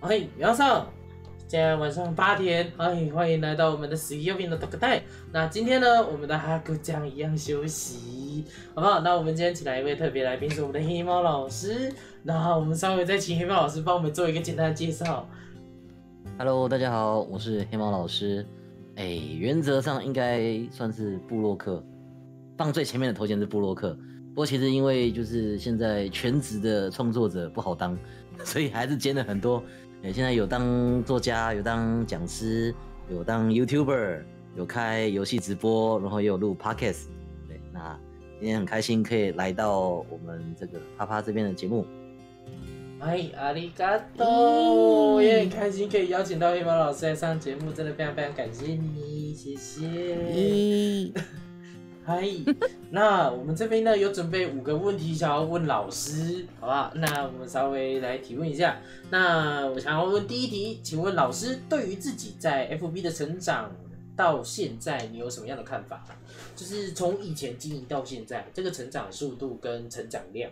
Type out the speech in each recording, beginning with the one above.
嗨，晚上，现在晚上八点，嗨，欢迎来到我们的十一月的 Talk Time。那今天呢，我们的哈哥将一样休息，好不好？那我们今天请来一位特别来宾，是我们的黑猫老师。那我们稍微再请黑猫老师帮我们做一个简单的介绍。Hello，大家好，我是黑猫老师。哎，原则上应该算是布洛克，放最前面的头衔是布洛克。不过其实因为就是现在全职的创作者不好当，所以还是兼了很多。哎，现在有当作家，有当讲师，有当 YouTuber，有开游戏直播，然后也有录 Podcast。对，那今天很开心可以来到我们这个啪啪这边的节目。哎，阿里嘎多！我也很开心可以邀请到黑毛老师来上节目，真的非常非常感谢你，谢谢。咦，嗨，那我们这边呢有准备五个问题想要问老师，好不好？那我们稍微来提问一下。那我想要问第一题，请问老师对于自己在 FB 的成长到现在，你有什么样的看法？就是从以前经营到现在，这个成长速度跟成长量。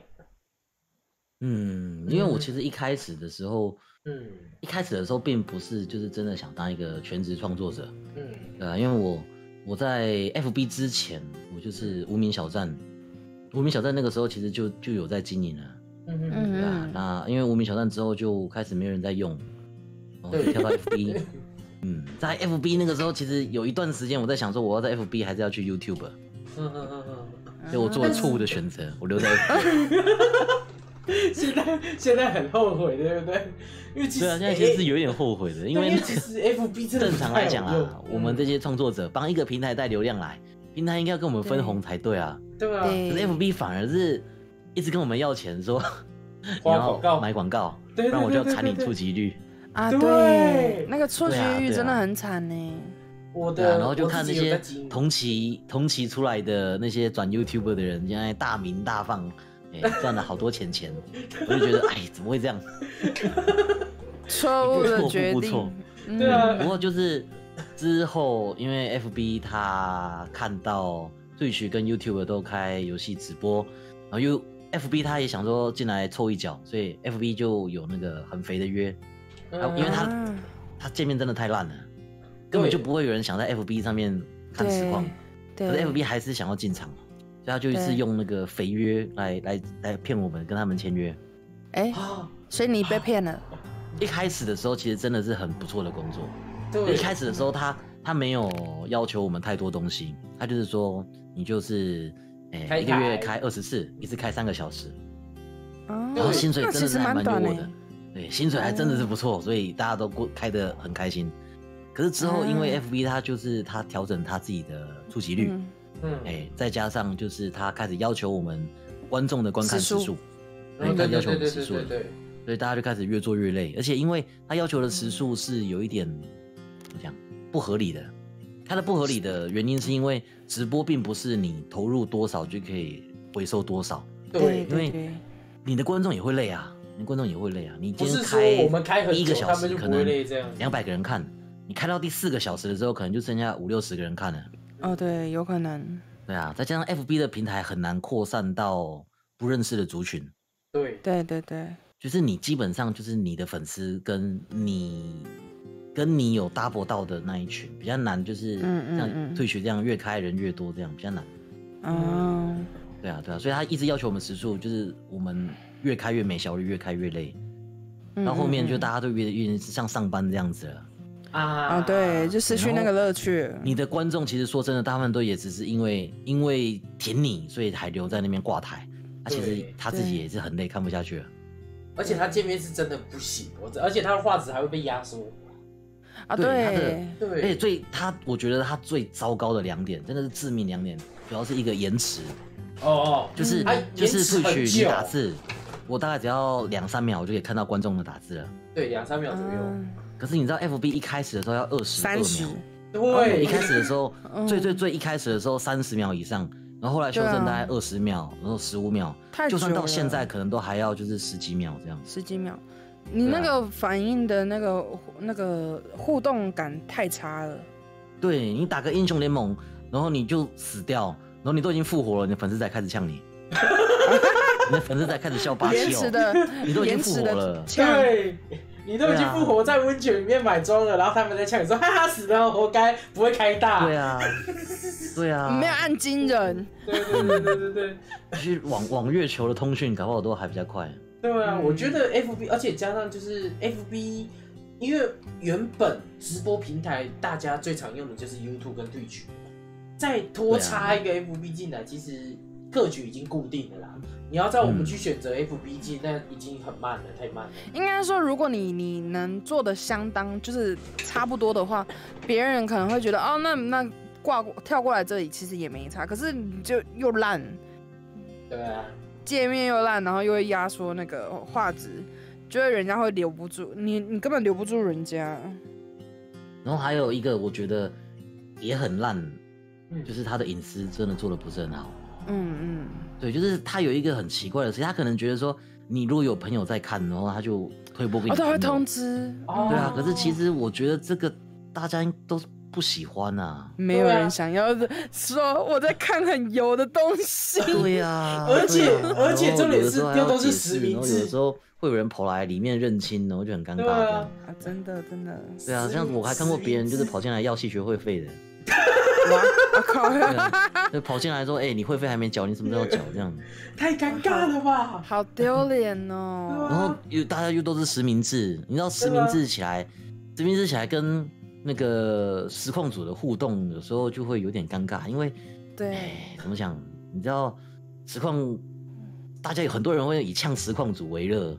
嗯，因为我其实一开始的时候，嗯一开始的时候并不是就是真的想当一个全职创作者，嗯对啊，因为我我在 FB 之前，我就是无名小站，无名小站那个时候其实就就有在经营了，嗯嗯嗯对啊，那因为无名小站之后就开始没有人在用，然后就对。跳到 FB，嗯，在 FB 那个时候其实有一段时间我在想说我要在 FB 还是要去 YouTube，嗯嗯嗯嗯。所以我做了错误的选择，我留在 现在现在很后悔，对不对？因为其实对啊，现在其实是有一点后悔的，因为对那个。其实 FB 真的正常来讲啊，我们这些创作者帮一个平台带流量来，平台应该要跟我们分红才对啊。对啊，可是，FB 反而是一直跟我们要钱，说你花广告要买广告，不对对然我就要砍你对触及率。啊，对对，那个触及率真的很惨呢。我的，啊，然后就看那些同期同期出来的那些转 YouTube 的人，现在大名大放，哎，赚了好多钱钱，我就觉得，哎，怎么会这样？错误的决不错定，对啊嗯不过就是之后，因为 FB 他看到 Twitch 跟 YouTube 都开游戏直播，然后又 FB 他也想说进来凑一脚，所以 FB 就有那个很肥的约，嗯啊因为他啊他见面真的太烂了，根本就不会有人想在 FB 上面看实况，对，可是 FB 还是想要进场，他就一直用那个肥约来来来骗我们，跟他们签约。哎，啊，所以你被骗了，一开始的时候其实真的是很不错的工作，对，一开始的时候他，他没有要求我们太多东西，他就是说你就是，诶、开一个月台。开二十次，一次开三个小时，哦。然后薪水真的是还蛮多的。对，薪水还真的是不错，所以大家都过开的很开心。可是之后因为啊 FB 它就是它调整它自己的触及率，嗯嗯，哎、再加上就是他开始要求我们观众的观看时数对他，要求我对对对们时数了。所以大家就开始越做越累，而且因为他要求的时数是有一点怎么讲不合理的，它的不合理的原因是因为直播并不是你投入多少就可以回收多少，对对，因为你的观众也会累啊，你观众也会累啊，你今天开我们开一个小时可们就不会累能。两百个人看，你开到第四个小时的时候，可能就剩下五六十个人看了，哦对，有可能，对啊，再加上 FB 的平台很难扩散到不认识的族群，对，对对对，就是你基本上就是你的粉丝跟你跟你有 double 到的那一群比较难，就是嗯嗯像嗯。退学这样越开人越多这样比较难。哦，对啊，对啊，所以他一直要求我们时速，就是我们越开越没效率，越开越累，嗯到后面就嗯。大家都越越像上班这样子了。啊啊，对，就失去那个乐趣，你的观众其实说真的，大部分都也只是因为因为舔你，所以还留在那边挂台。他其实他自己也是很累，看不下去了。而且他见面是真的不行，我而且他的画质还会被压缩。啊，对他的对，而且最他，我觉得他最糟糕的两点，真的是致命两点，主要是一个延迟，哦哦，就是、它就是延迟很退取你打字，我大概只要两三秒我就可以看到观众的打字了。对，两三秒左右。嗯可是你知道 FB 一开始的时候要二十二三十秒，，对，一开始的时候嗯最最最一开始的时候三十秒以上，然后后来修正大概二十秒，然后十五秒，太就算到现在可能都还要就是十几秒这样。十几秒，你那个反应的那个那个互动感太差了。对你打个英雄联盟，然后你就死掉，然后你都已经复活了，你的粉丝才开始呛你，你的粉丝才开始笑霸气哦，延迟的你都已经延迟复活了的，对，你都已经复活在温泉里面买装了，然后他们在呛你说哈哈死了，活该，不会开大。对啊，对啊，没有按金人，对对对对对对。去网 网月球的通讯，搞不好都还比较快。对啊，嗯我觉得 FB，而且加上就是 FB，因为原本直播平台大家最常用的就是 YouTube 跟 Twitch，再多插一个 FB 进来，其实客群已经固定了啦。你要在我们去选择 F B G，，那已经很慢了，太慢了。应该说，如果你你能做的相当就是差不多的话，别人可能会觉得哦，那那挂过跳过来这里其实也没差，可是你就又烂，对啊，界面又烂，然后又会压缩那个画质，觉得人家会留不住你，你根本留不住人家。然后还有一个我觉得也很烂，嗯就是他的隐私真的做的不是很好。嗯嗯，对，就是他有一个很奇怪的事情，他可能觉得说，你如果有朋友在看，然后他就推播给你哦，他会通知，哦对啊，可是其实我觉得这个大家都不喜欢啊。没有人想要说我在看很油的东西。对 呀、而且啊而且重点是有的时候还要丢都是实名制然后有的时候会有人跑来里面认亲，然后就很尴尬对这样啊。，啊，真的真的，对啊，像我还看过别人就是跑进来要戏学会费的，就跑进来说，哎、你会费还没缴，你什么时候缴 这样？太尴尬了吧？好丢脸哦。然后又大家又都是实名制，你知道实名制起来，实名制起来跟那个实况组的互动有时候就会有点尴尬，因为对，哎，怎么讲？你知道实况，大家有很多人会以呛实况组为乐，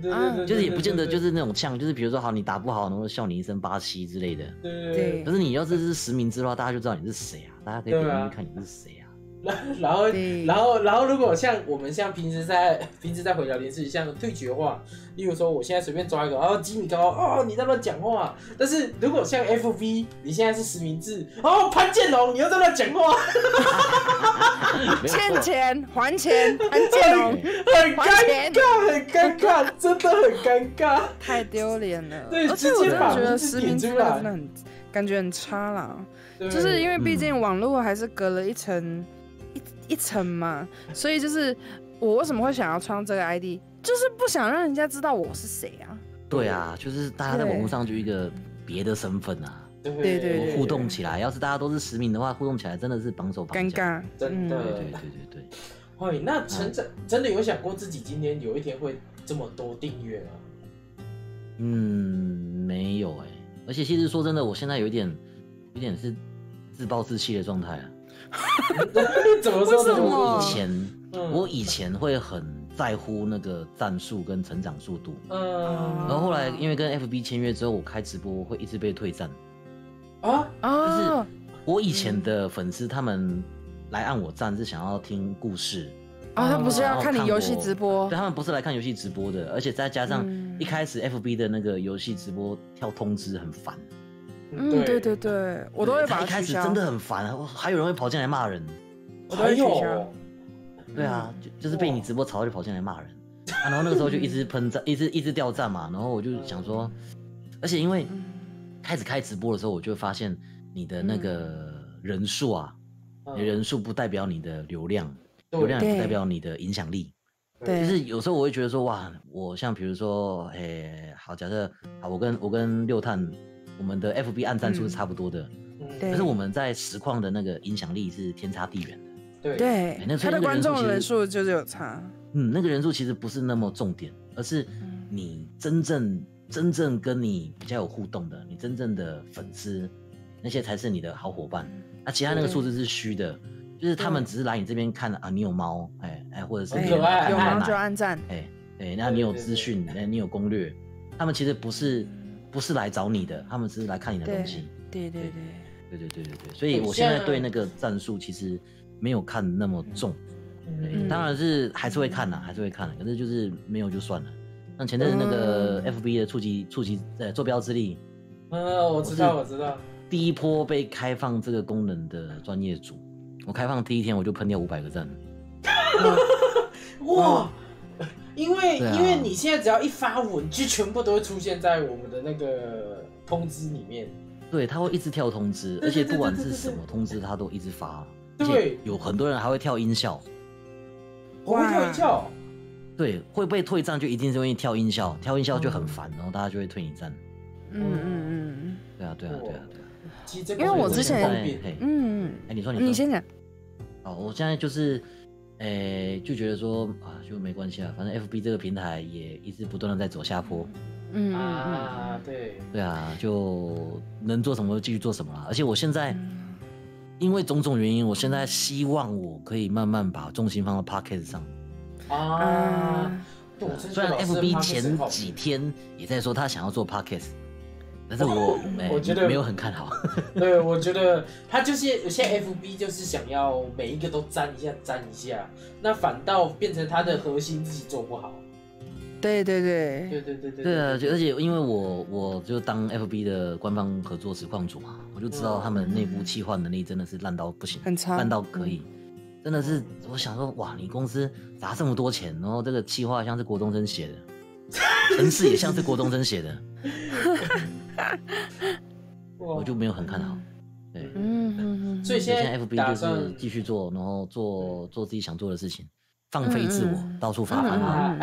对对对，就是也不见得就是那种呛，就是比如说好你打不好，然后笑你一声八七之类的。对可是你要是是实名制的话，大家就知道你是谁啊，大家可以点对啊。进去看你是谁啊。然然后对。然后然后如果像我们像平时在平时在回聊天室像退局的话，例如说我现在随便抓一个，哦吉米高哦你在乱讲话，但是如果像 FB 你现在是实名制，哦潘建龙你又在乱讲话，欠错。钱还钱，潘建龙很还尴钱，尬很尴尬，真的很尴尬。太丢脸了。对而且我真的觉得实名制点出来。那个真的很感觉很差啦，对就是因为毕竟嗯网络还是隔了一层一一层嘛，所以就是我为什么会想要创这个 ID，就是不想让人家知道我是谁啊。对啊，就是大家在网络上就一个别的身份啊，对对对互动起来。要是大家都是实名的话，互动起来真的是绑手绑脚。尴尬，真的嗯对对对对对。哎，那成长真的有想过自己今天有一天会这么多订阅吗？嗯，没有哎、而且其实说真的，我现在有一点，有点是自暴自弃的状态啊。怎么说？为什么？以前，嗯。我以前会很在乎那个战术跟成长速度，嗯。然后后来因为跟 FB 签约之后，我开直播会一直被退战。啊，哦，我以前的粉丝他们来按我站是想要听故事，哦，他不是要看你游戏直播？对，他们不是来看游戏直播的，而且再加上嗯。一开始 FB 的那个游戏直播跳通知很烦，嗯，对对对，我都会把他一开始真，的很烦啊，还有人会跑进来骂人。我都会取还有消。对啊，就就是被你直播吵到就跑进来骂人，啊，然后那个时候就一直喷赞，一直一直掉赞嘛，然后我就想说，而且因为嗯。开始开直播的时候，我就发现你的那个人数啊，嗯你的人数不代表你的流量，对流量也不代表你的影响力。对。就是有时候我会觉得说，哇，我像比如说，诶，好，假设好，我跟我跟六探，我们的 FB 按赞数是差不多的，嗯。对。可是我们在实况的那个影响力是天差地远的。对。对哎那，所以那个他的观众人数就是有差。嗯，那个人数其实不是那么重点，而是嗯。你真正真正跟你比较有互动的，你真正的粉丝，那些才是你的好伙伴。那、其他那个数字是虚的，就是他们只是来你这边看啊，你有猫，哎哎，或者是你有猫就按赞。哎哎，那你有资讯，哎，你有攻略，他们其实不是不是来找你的，他们只是来看你的东西。对对对，对对对对对，所以我现在对那个战术其实没有看那么重。当然是还是会看的，还是会看的，可是就是没有就算了。像前阵子那个嗯 FB 的触及触及呃坐标之力，嗯，我知道，我知道，第一波被开放这个功能的专业组，我开放第一天我就喷掉五百个赞。哇！因为啊因为你现在只要一发文，就全部都会出现在我们的那个通知里面。对，他会一直跳通知，而且不管是什么通知，他都一直发。而对且有很多人还会跳音效。我会跳音效，对，会被退账就一定是因为跳音效，跳音效就很烦，然后大家就会退你赞。嗯嗯嗯对啊，对啊，对啊，对啊。其实这因为我之前方便嘿嗯哎，你说嗯，你说你先讲。好，我现在就是，诶、就觉得说啊，就没关系啊，反正 FB 这个平台也一直不断的在走下坡。嗯对，对啊，就能做什么就继续做什么啦。而且我现在嗯因为种种原因，我现在希望我可以慢慢把重心放到 Pocket 上。啊虽然 FB 前几天也在说他想要做 Podcast，但是我、哎我觉得没有很看好。对，我觉得他就是有些 FB 就是想要每一个都粘一下粘一下，那反倒变成他的核心自己做不好。对对对，对对对对对啊，而且因为我我就当 FB 的官方合作实况组嘛，我就知道他们内部企划能力真的是烂到不行，很差烂到可以，真的是我想说，哇，你公司砸这么多钱，然后这个企划像是国中生写的，城市也像是国中生写的，哇 我就没有很看好。对，嗯嗯嗯，所以现现在在 FB 就打算是继续做，然后做做自己想做的事情，放飞自我，嗯到处发烦恼。啊，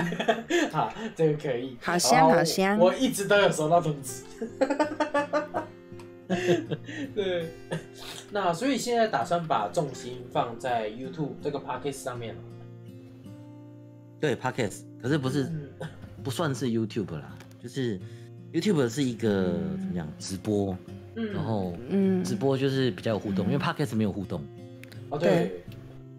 好，这个可以，好香哦好香我一直都有收到通知。对，那所以现在打算把重心放在 YouTube 这个 Podcast 上面了。对 Podcast，可是不是嗯不算是 YouTube 啦，就是 YouTube 是一个怎么讲？直播，嗯。然后嗯。直播就是比较有互动，因为 Podcast 没有互动，哦对，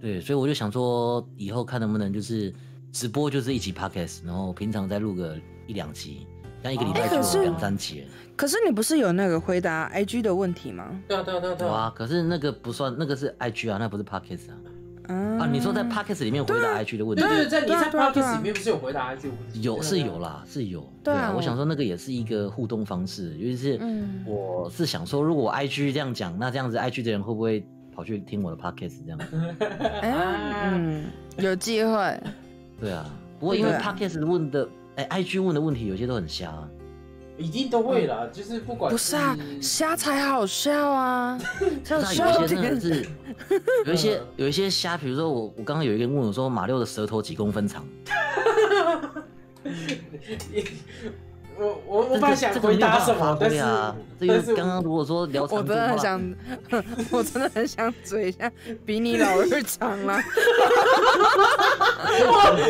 对，所以我就想说以后看能不能就是直播就是一集 Podcast，然后平常再录个一两集，像一个礼拜就两三集了。可是你不是有那个回答 IG 的问题吗？对啊对啊对啊对啊，有啊，可是那个不算，那个是 IG 啊，那不是 Podcast 啊。啊啊，你说在 Podcast 里面回答 IG 的问题。对，对对，在你在 Podcast 里面不是有回答 IG 问题？有是有，啦，是有。对啊。啊，我我想说那个也是一个互动方式，尤其是嗯。我是想说，如果我 IG 这样讲，那这样子 IG 的人会不会跑去听我的 Podcast 这样？哎嗯，有机会，对啊，不过因为 Podcast 问的，哎，IG 问的问题有些都很瞎啊。一定都会啦，就是不管不是啊，虾才好笑啊，像有些真的。是，有一些 有一些虾，比如说我我刚刚有一个人问我说马六的舌头几公分长，我我本来想回答什么但是。这但是个刚刚如果说聊我真的很，想，我真的很想嘴一下，比你老二长啦。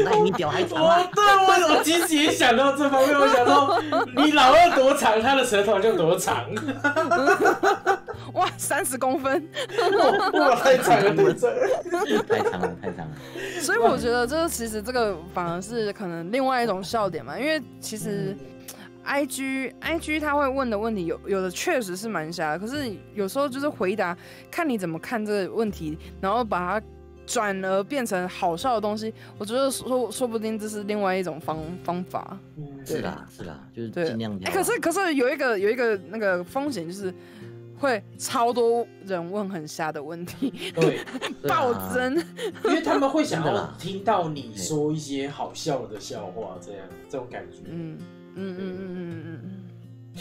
那你屌还长我啊！对我我其实也想到这方面，我想到你老二多长，他的舌头就多长，哇，三十公分，哇太长了，太长了。太长了，太长了。所以我觉得这其实这个反而是可能另外一种笑点嘛，因为其实 I G I G 他会问的问题有有的确实是蛮瞎的，可是有时候就是回答看你怎么看这个问题，然后把它转而变成好笑的东西，我觉得说说不定这是另外一种方方法。嗯是啦，是啦，就是对，尽量聊哎、啊。可是可是有一个有一个那个风险就是。会超多人问很瞎的问题，对，暴增。因为他们会想要听到你说一些好笑的笑话，这样这种感觉。嗯嗯嗯嗯嗯嗯嗯，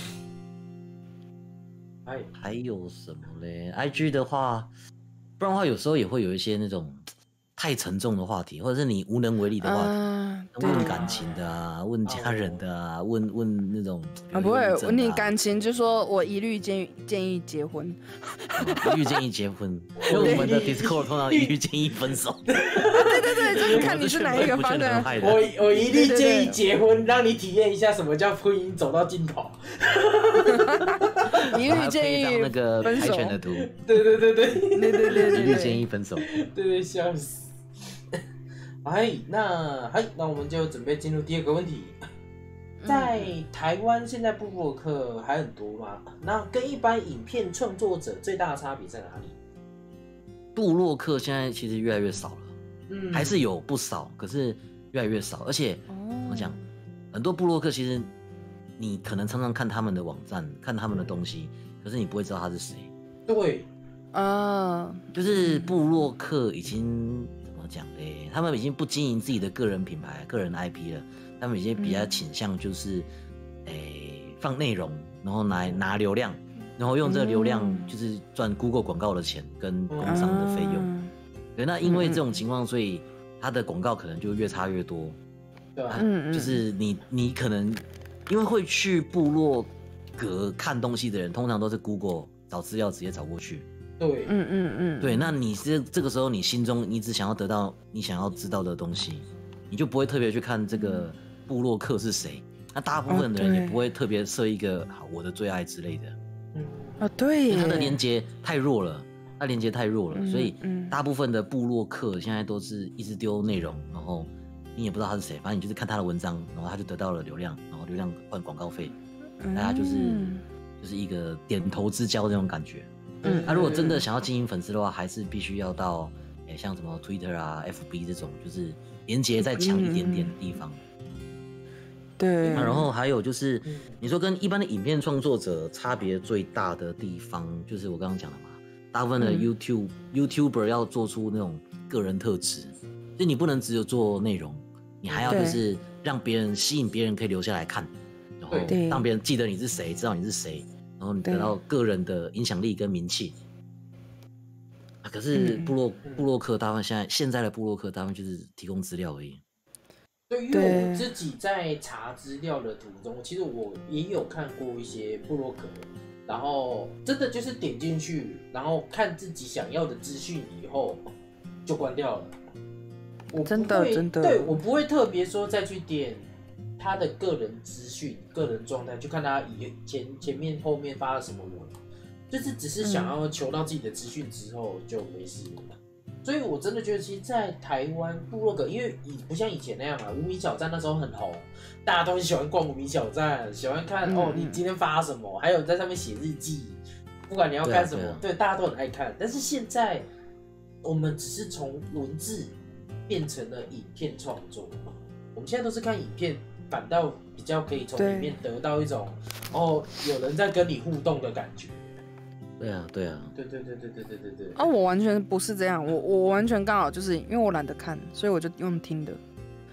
还，还有什么嘞？IG 的话，不然的话有时候也会有一些那种太沉重的话题，或者是你无能为力的话题，问感情的啊，问家人的啊，问问那种啊,不会问你感情，就说我一律建议建议结婚，一律建议结婚，因为我们的 Discord 通常一律建议分手。对对对，就是看你是哪一个方向。我我一律建议结婚，让你体验一下什么叫婚姻走到尽头。一律建议那个排拳的图。对对对对对对对，一律建议分手。对对，笑死。哎，那哎，那我们就准备进入第二个问题。在台湾，现在布洛克还很多吗？那跟一般影片创作者最大的差别在哪里？布洛克现在其实越来越少了，嗯，还是有不少，可是越来越少。而且怎么哦讲，很多布洛克其实你可能常常看他们的网站，看他们的东西，可是你不会知道他是谁。对，啊，就是布洛克已经讲嘞？他们已经不经营自己的个人品牌、个人 IP 了，他们已经比较倾向就是，诶、放内容，然后拿拿流量，然后用这个流量嗯就是赚 Google 广告的钱跟工商的费用。啊对，那因为这种情况，所以他的广告可能就越差越多，对吧、嗯嗯，就是你你可能因为会去部落格看东西的人，通常都是 Google 找资料直接找过去。对，嗯嗯嗯，对，那你是这个时候你心中你只想要得到你想要知道的东西，你就不会特别去看这个部落客是谁。那大部分的人也不会特别设一个好我的最爱之类的，嗯，啊对耶，因为它的连接太弱了，它连接太弱了，嗯所以嗯。大部分的部落客现在都是一直丢内容，然后你也不知道他是谁，反正你就是看他的文章，然后他就得到了流量，然后流量换广告费，大家就是嗯就是一个点头之交这种感觉。嗯他、如果真的想要经营粉丝的话，还是必须要到诶、像什么 Twitter 啊、FB 这种，就是连接再强一点点的地方。对，那然后还有就是嗯，你说跟一般的影片创作者差别最大的地方，就是我刚刚讲的嘛，大部分的嗯。YouTube、YouTuber 要做出那种个人特质，就你不能只有做内容，你还要就是让别人吸引别人可以留下来看，然后让别人记得你是谁，知道你是谁，然后你得到个人的影响力跟名气。啊，可是嗯部落嗯部落客大部分现在现在的部落客大部分就是提供资料而已。对，因为我自己在查资料的途中，其实我也有看过一些部落格，然后真的就是点进去，然后看自己想要的资讯以后就关掉了。我不真的会真的对我不会特别说再去点他的个人资讯、个人状态，就看他以前前面后面发了什么文，就是只是想要求到自己的资讯之后就没事了。所以我真的觉得，其实，在台湾部落格，因为以不像以前那样嘛，无名小站那时候很红，大家都很喜欢逛无名小站，喜欢看、嗯哦，嗯你今天发什么，还有在上面写日记，不管你要干什么，对对大家都很爱看。但是现在，我们只是从文字变成了影片创作，我们现在都是看影片，反倒比较可以从对里面得到一种哦，有人在跟你互动的感觉。对啊，对啊，对对对对对对对对。啊，我完全不是这样，我我完全刚好就是因为我懒得看，所以我就用听的。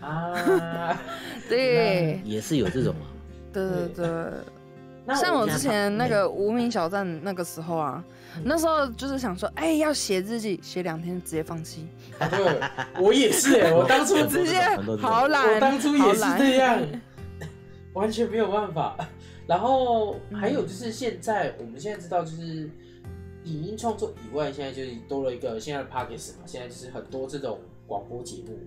啊，对，也是有这种啊。对对对。像我之前那嗯个无名小站那个时候啊，那时候就是想说，哎、要写日记，写两天直接放弃，啊 对，我也是哎，我当初直接好懒，我当初也是这样，完全没有办法。然后嗯还有就是现在我们现在知道，就是影音创作以外，现在就是多了一个现在的 podcast 嘛，现在就是很多这种广播节目。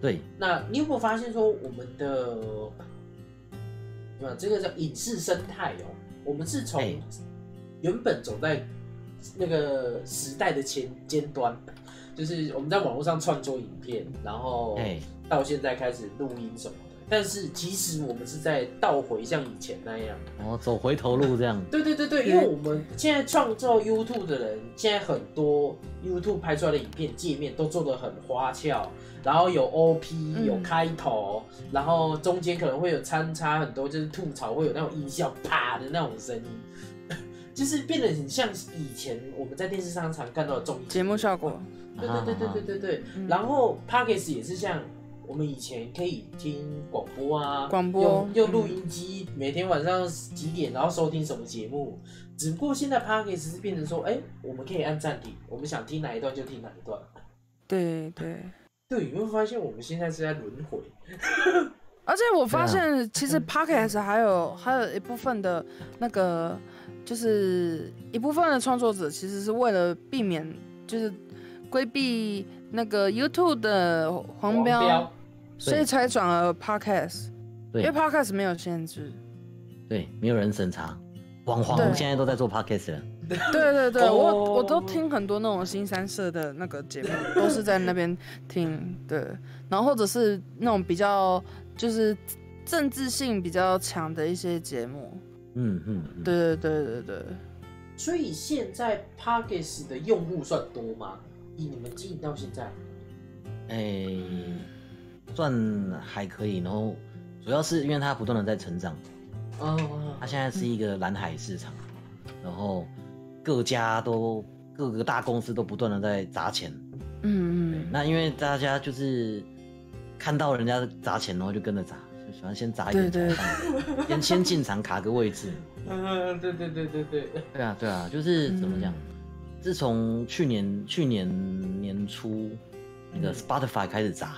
对，那你有没有发现说我们的，呃，这个叫影视生态哦，我们是从哎原本走在那个时代的前尖端，就是我们在网络上创作影片，然后哎，到现在开始录音什么的。但是其实我们是在倒回像以前那样。哦走回头路这样。对对对对，因为我们现在创造 YouTube 的人，现在很多 YouTube 拍出来的影片界面都做得很花俏，然后有 OP 嗯有开头，然后中间可能会有穿插很多就是吐槽，会有那种音效啪的那种声音，就是变得很像以前我们在电视上常看到的综艺节目效果。对对对对对对对。嗯然后 Pockets 也是像我们以前可以听广播啊，广播用录音机，每天晚上几点，然后收听什么节目。只不过现在 Pockets 是变成说，哎、我们可以按暂停，我们想听哪一段就听哪一段。对对，对，有没有发现我们现在是在轮回？而且我发现，其实 podcast 还有还有一部分的那个，就是一部分的创作者，其实是为了避免，就是规避那个 YouTube 的黄标，标所以才转了 podcast。因为 podcast 没有限制。对，没有人审查，网黄对现在都在做 podcast 了。对对对，哦我我都听很多那种新三社的那个节目，都是在那边听。对，然后或者是那种比较就是政治性比较强的一些节目。嗯嗯，嗯，对对对对对。所以现在 Pockets 的用户算多吗？以你们经营到现在，哎，算还可以。然后主要是因为它不断的在成长，哦，它现在是一个蓝海市场，然后各家都各个大公司都不断的在砸钱。嗯嗯，那因为大家就是看到人家砸钱，然后就跟着砸，就喜欢先砸一点对对。钱，先先进场卡个位置。嗯，对对对对对，对。啊，对啊，就是怎么讲？自从去年去年年初那个嗯。Spotify 开始砸，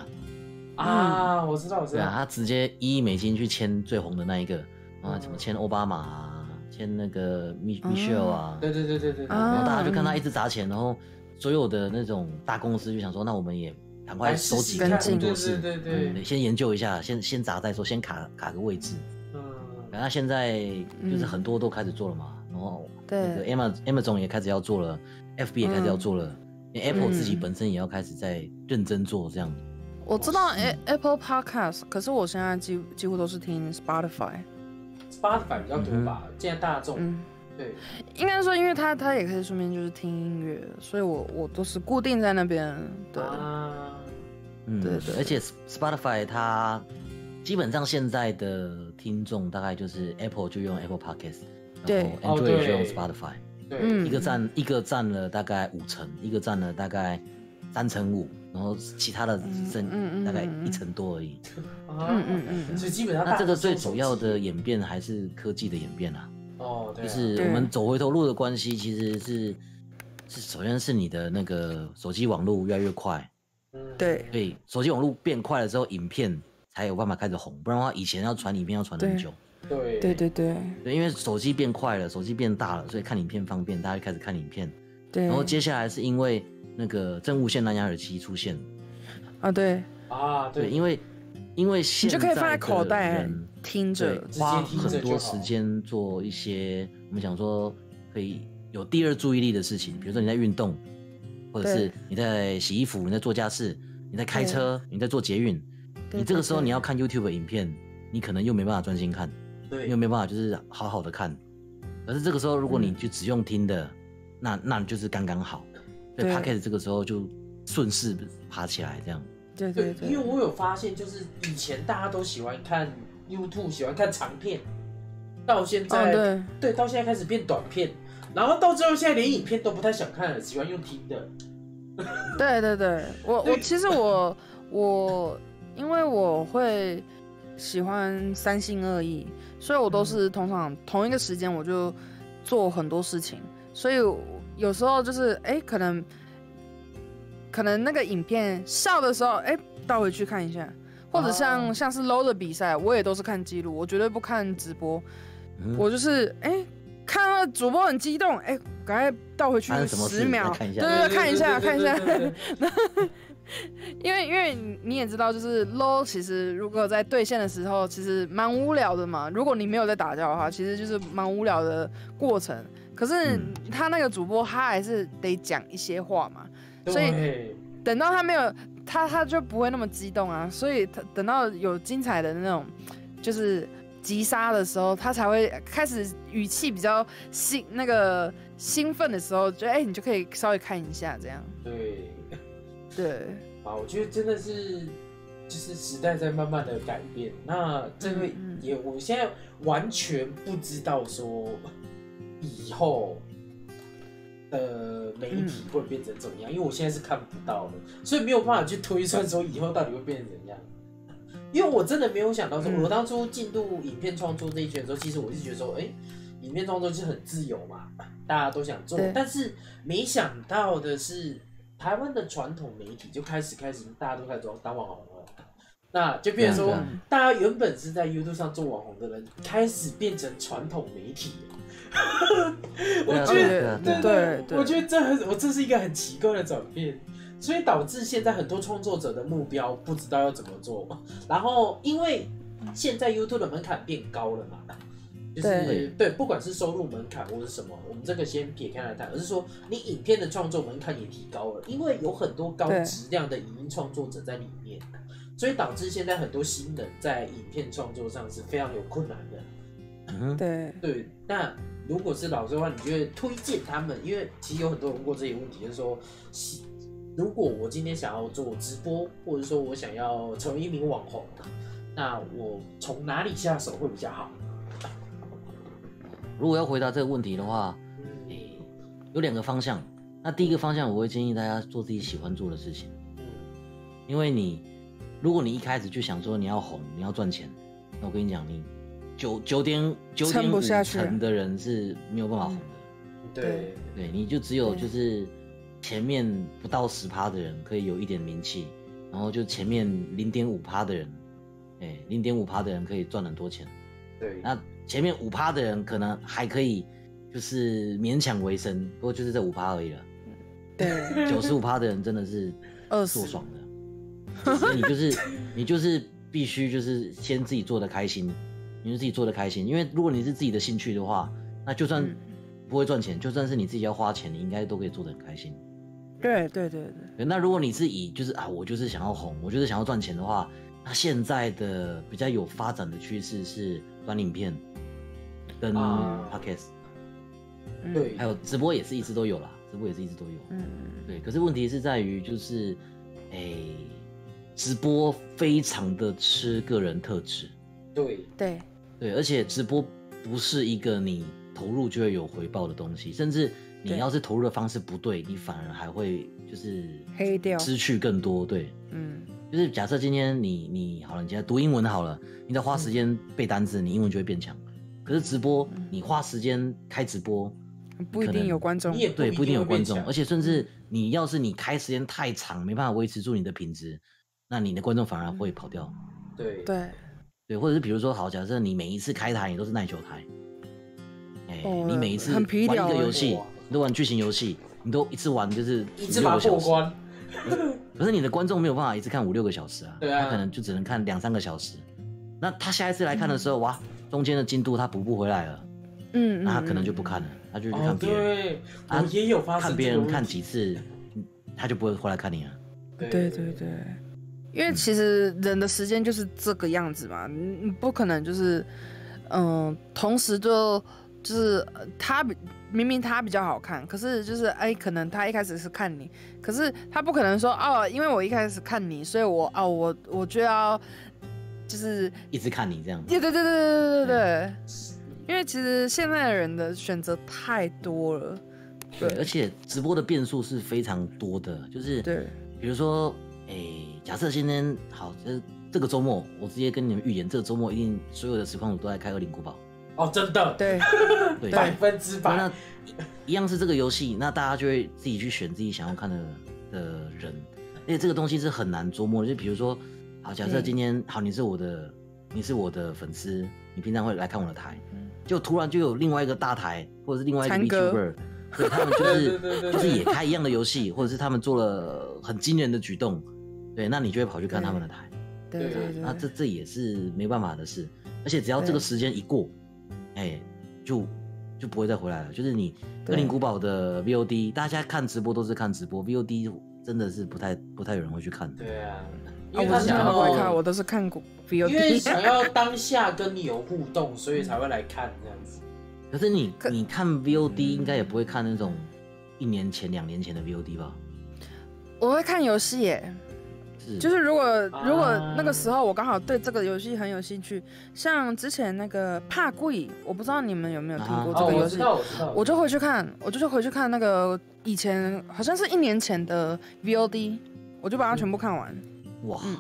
啊，我知道，我知道。对啊，道。他直接一亿美金去签最红的那一个，啊，什么签奥巴马啊，签那个 Michelle 啊，对对对对对然后大家就看他一直砸钱，然后所有的那种大公司就想说，那我们也赶快收集一下工作室，对对对对对先研究一下，先先砸再说，先卡卡个位置。嗯，然后现在就是很多都开始做了嘛，然后那个 Emma Amazon 也开始要做了，FB 也开始要做了，连 Apple 自己本身也要开始在认真做这样。我知道 Apple Podcast，可是我现在几几乎都是听 Spotify。Spotify 比较多吧，现在大众嗯，对。应该说，因为它它也可以顺便就是听音乐，所以我我都是固定在那边。对，啊，嗯，对对而且 Spotify 它基本上现在的听众大概就是 Apple 就用 Apple Podcast，对。然后哦 Android 就用 Spotify，对，嗯。一个占一个占了大概五成，一个占了大概三成五，然后其他的剩大概一成多而已。啊 嗯嗯嗯所以基本上那这个最主要的演变还是科技的演变啊，哦，对啊，就是我们走回头路的关系，其实是是首先是你的那个手机网络越来越快，嗯，对。对，手机网络变快了之后，影片才有办法开始红，不然的话以前要传影片要传很久。对。对对对。对，因为手机变快了，手机变大了，所以看影片方便，大家就开始看影片。对。然后接下来是因为那个真无线蓝牙耳机出现，啊，对，啊，对，因为因为你现就可以放在的口袋人听着花很多时间做一些我们想说可以有第二注意力的事情，比如说你在运动，或者是你在洗衣服、你在做家事、你在开车、你在做捷运，你这个时候你要看 YouTube 的影片，你可能又没办法专心看，对又没办法就是好好的看。可是这个时候，如果你就只用听的，那那就是刚刚好。所以对 Podcast 这个时候就顺势爬起来，这样。对对对，对，因为我有发现，就是以前大家都喜欢看 YouTube，喜欢看长片，到现哦在，对，对，到现在开始变短片，然后到最后现在连影片都不太想看了，喜欢用听的。对对对，我我其实我我因为我会喜欢三心二意，所以我都是通常同一个时间我就做很多事情，所以有时候就是哎、可能可能那个影片笑的时候，哎、倒回去看一下，或者像、哦。像是 low 的比赛，我也都是看记录，我绝对不看直播，嗯。我就是哎。看到主播很激动，哎、赶快倒回去十秒，看一下对对对，看一下，看一下。因为 因为你也知道，就是 low 其实如果在对线的时候，其实蛮无聊的嘛。如果你没有在打架的话，其实就是蛮无聊的过程。可是嗯他那个主播他还是得讲一些话嘛，所以等到他没有他他就不会那么激动啊。所以他等到有精彩的那种就是击杀的时候，他才会开始语气比较兴那个兴奋的时候，就哎、你就可以稍微看一下这样。对，对，啊，我觉得真的是，就是时代在慢慢的改变。那这个嗯嗯也，我现在完全不知道说以后的媒体会变成怎么样，因为我现在是看不到的，所以没有办法去推算说以后到底会变成怎样。因为我真的没有想到说，嗯。我当初进入影片创作这一圈的时候，其实我是觉得说，哎、影片创作是很自由嘛，大家都想做，但是没想到的是，台湾的传统媒体就开始开始大家都开始当网红了，那就变成说大家原本是在 YouTube 上做网红的人，开始变成传统媒体了。我觉得，对对对我觉得这很，我这是一个很奇怪的转变，所以导致现在很多创作者的目标不知道要怎么做。然后，因为现在 YouTube 的门槛变高了嘛，就是对对，不管是收入门槛或是什么，我们这个先撇开来谈，而是说你影片的创作门槛也提高了，因为有很多高质量的影音创作者在里面，所以导致现在很多新人在影片创作上是非常有困难的。嗯，对，对，那如果是老师的话，你就会推荐他们，因为其实有很多人问过这些问题，就是说，喜如果我今天想要做直播，或者说我想要成为一名网红，那我从哪里下手会比较好？如果要回答这个问题的话，嗯诶，有两个方向。那第一个方向，我会建议大家做自己喜欢做的事情，嗯因为你，如果你一开始就想说你要红，你要赚钱，那我跟你讲，你九九点九点五撑不下去成的人是没有办法红的。对，对，你就只有就是前面不到十趴的人可以有一点名气，然后就前面零点五趴的人，哎，零点五趴的人可以赚很多钱，对，那前面五趴的人可能还可以就是勉强为生，不过就是这五趴而已了。对，九十五趴的人真的是。做爽的，所以你就是你就是必须就是先自己做的开心，你就自己做的开心，因为如果你是自己的兴趣的话，那就算嗯不会赚钱，就算是你自己要花钱，你应该都可以做的很开心。对对对对，那如果你是以就是啊，我就是想要红，我就是想要赚钱的话，那现在的比较有发展的趋势是短影片跟啊。Podcast，、嗯。对。还有直播也是一直都有啦，直播也是一直都有。嗯，对，可是问题是在于就是，哎、直播非常的吃个人特质，对，对，对，而且直播不是一个你投入就会有回报的东西，甚至你要是投入的方式不对，你反而还会就是黑掉失去更多。对，嗯，就是假设今天你你好了，你现在读英文好了，你在花时间背单词，你英文就会变强。可是直播，你花时间开直播，不一定有观众。也对，不不一定有观众，而且甚至你要是你开时间太长，没办法维持住你的品质，那你的观众反而会跑掉。对对，对，或者是比如说，好，假设你每一次开台你都是耐久台，哎、哦你每一次玩一个游戏哇，你都玩剧情游戏，你都一次玩就是五一次把它六个小时，过关，可是你的观众没有办法一次看五六个小时啊，对啊他可能就只能看两三个小时。那他下一次来看的时候，哇，中间的进度他补不回来了，嗯，那他可能就嗯不看了，他就去哦看，别人，对，也有发生看别人看几次，嗯他就不会回来看你了。对对对，因为其实人的时间就是这个样子嘛，你你不可能就是，嗯、同时就就是呃他比明明他比较好看，可是就是哎，可能他一开始是看你，可是他不可能说哦，因为我一开始看你，所以我哦我我就要就是，一直看你这样。对对对对对对对，因为其实现在的人的选择太多了，对，而且直播的变数是非常多的，就是对，比如说，哎、假设今天好，这这个周末，我直接跟你们预言，这个周末一定所有的实况组都在开恶灵古堡。哦，真的，对。对，百分之百，那一样是这个游戏，那大家就会自己去选自己想要看的的人，而且这个东西是很难琢磨的。就比如说，好，假设嗯今天好，你是我的，你是我的粉丝，你平常会来看我的台，嗯。就突然就有另外一个大台，或者是另外一个 YouTuber 对他们就是 对对对就是也开一样的游戏，或者是他们做了很惊人的举动，对，那你就会跑去看他们的台。对对对，那这这也是没办法的事，而且只要这个时间一过，哎，就就不会再回来了。就是你对恶灵古堡的 VOD，大家看直播都是看直播，VOD 真的是不太不太有人会去看的。对啊，因为他想要，我都是看过 因为。想要当下跟你有互动，所以才会来看这样子。可是你可你看 VOD 应该也不会看那种一年前、两年前的 VOD 吧？我会看游戏耶，是，就是如果啊。如果那个时候我刚好对这个游戏很有兴趣，像之前那个怕贵，我不知道你们有没有听过这哦，个游戏，我就回去看，我就是回去看那个以前好像是一年前的 VOD，我就把它全部看完。哇，嗯。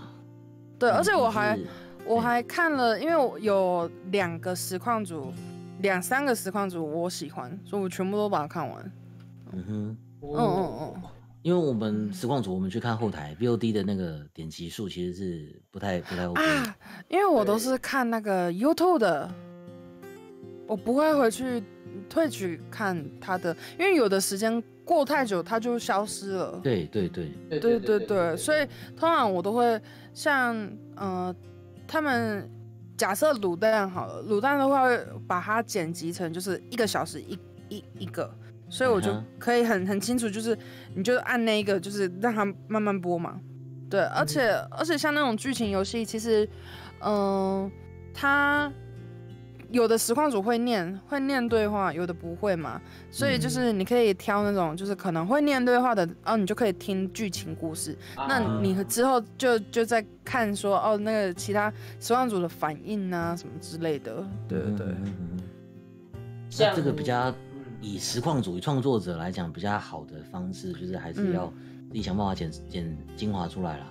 对，而且我还我还看了，因为我有两个实况组，两三个实况组我喜欢，所以我全部都把它看完。嗯哼。嗯嗯嗯嗯，因为我们实况组，我们去看后台 VOD 的那个点击数其实是不太不太 OK 的。啊，因为我都是看那个 YouTube 的，我不会回去退去看他的，因为有的时间过太久，它就消失了。对对对，对对对对对，所以通常我都会像呃，他们假设卤蛋好了，卤蛋的话会把它剪辑成就是一个小时一一一个，所以我就可以很很清楚，就是你就按那一个，就是让它慢慢播嘛。对，而且、而且像那种剧情游戏，其实嗯、它。有的实况组会念会念对话，有的不会嘛，所以就是你可以挑那种就是可能会念对话的，然后你就可以听剧情故事。那啊你之后就就在看说哦，那个其他实况组的反应啊什么之类的。对对对那这个比较嗯以实况主义创作者来讲，比较好的方式就是还是嗯要自己想办法剪剪精华出来啦。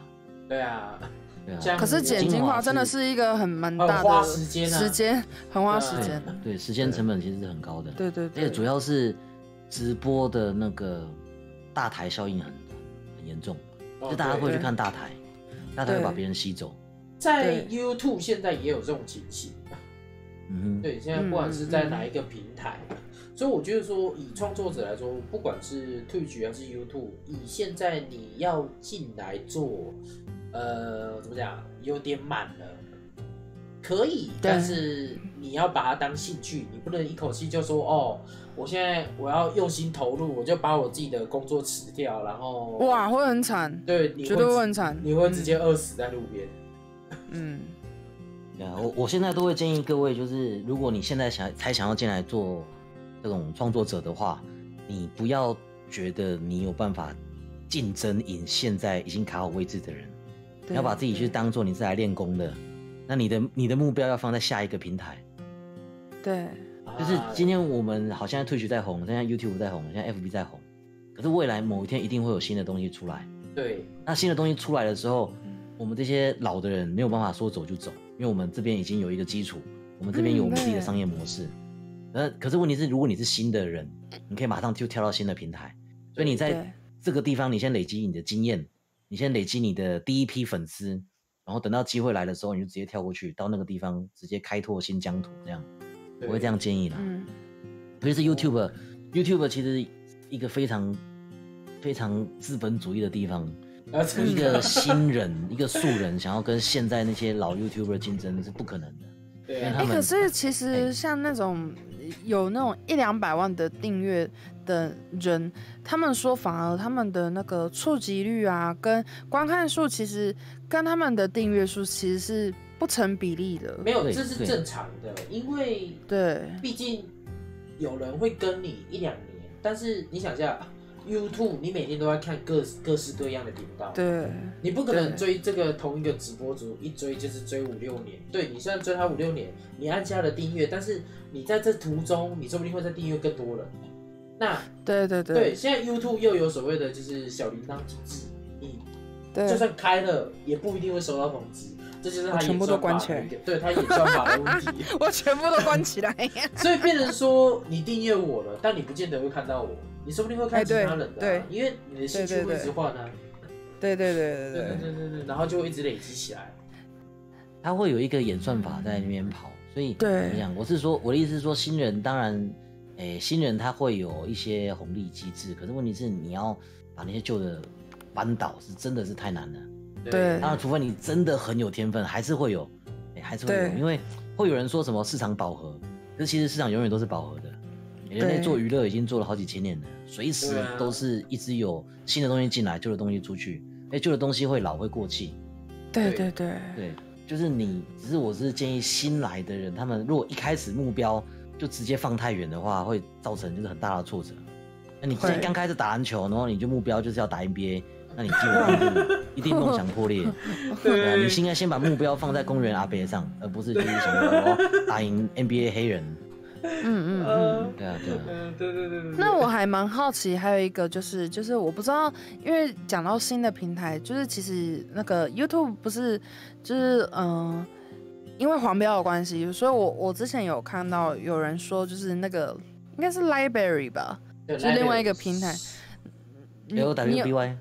对啊，对啊，可是剪精华真的是一个很蛮大的时间啊时间很花时间。对对时间成本其实是很高的。对对对，而且主要是直播的那个大台效应很很严重，哦就大家会去看大台，大台会把对别人吸走。在 YouTube 现在也有这种情形。嗯哼，对，现在不管是在哪一个平台，所以我觉得说，以创作者来说，不管是 Twitch 还是 YouTube，以现在你要进来做，呃，怎么讲，有点满了，可以，但是你要把它当兴趣，你不能一口气就说，哦，我现在我要用心投入，我就把我自己的工作辞掉，然后，哇，会很惨，对，你绝对会会很惨，你会直接饿死在路边。嗯，对啊，我我现在都会建议各位，就是如果你现在想才想要进来做这种创作者的话，你不要觉得你有办法竞争赢现在已经卡好位置的人，你要把自己去当做你是来练功的。那你的你的目标要放在下一个平台，对就是啊今天我们好像 Twitch 在红，现在 YouTube 在红，现在 FB 在红，可是未来某一天一定会有新的东西出来。对那新的东西出来的时候，我们这些老的人没有办法说走就走，因为我们这边已经有一个基础，我们这边有我们自己的商业模式。呃、可是问题是，如果你是新的人，你可以马上就跳到新的平台，所以你在这个地方，你先累积你的经验，你先累积你的第一批粉丝，然后等到机会来的时候，你就直接跳过去，到那个地方直接开拓新疆土，这样我会这样建议啦。嗯，尤其是 YouTube，YouTube 其实一个非常非常资本主义的地方。一个 新人，一个素人，想要跟现在那些老 YouTuber 竞争是不可能的。对啊哎、可是其哎实像那种有那种一两百万的订阅的人，他们说反而他们的那个触及率啊，跟观看数，其实跟他们的订阅数其实是不成比例的。没有，这是正常的，因为对毕竟有人会跟你一两年，但是你想一下，YouTube 你每天都在看各各式各样的频道，对你不可能追这个同一个直播主一追就是追五六年。对你虽然追他五六年，你按下了订阅，但是你在这途中，你说不定会再订阅更多人。那对对对，现在 YouTube 又有所谓的就是小铃铛机制，你对就算开了，也不一定会收到通知。这就是他我全算都关起来法的一个，对他演算法的问题。我全部都关起来。所以变成说，你订阅我了，但你不见得会看到我，你说不定会看哎对其他人的、啊对因为你的兴趣会一直换啊，对对对对对对对对对对，然后就会一直累积起来。它会有一个演算法在那边跑，所以对怎么讲？我是说，我的意思是说，新人当然，诶、新人他会有一些红利机制，可是问题是你要把那些旧的扳倒，是真的是太难了。对当然，除非你真的很有天分，还是会有，诶还是会有，对因为会有人说什么市场饱和，可是其实市场永远都是饱和的。人类做娱乐已经做了好几千年了，随时都是一直有新的东西进来，旧的东西出去。哎，旧的东西会老会过气，对对对对，就是你，只是我是建议新来的人，他们如果一开始目标就直接放太远的话，会造成就是很大的挫折。那你今天会刚开始打篮球，然后你就目标就是要打 NBA，那你基本上就一定梦想破裂。对啊，你应该先把目标放在公园阿伯上，而不是就是想要打赢 NBA 黑人。嗯嗯嗯。嗯对啊，对啊，嗯，对对对对。那我还蛮好奇，还有一个就是，就是我不知道，因为讲到新的平台，就是其实那个 YouTube 不是，就是嗯、呃因为黄标的关系，所以我我之前有看到有人说，就是那个应该是 Library 吧，对就另外一个平台，你 L 你 W 有 B Y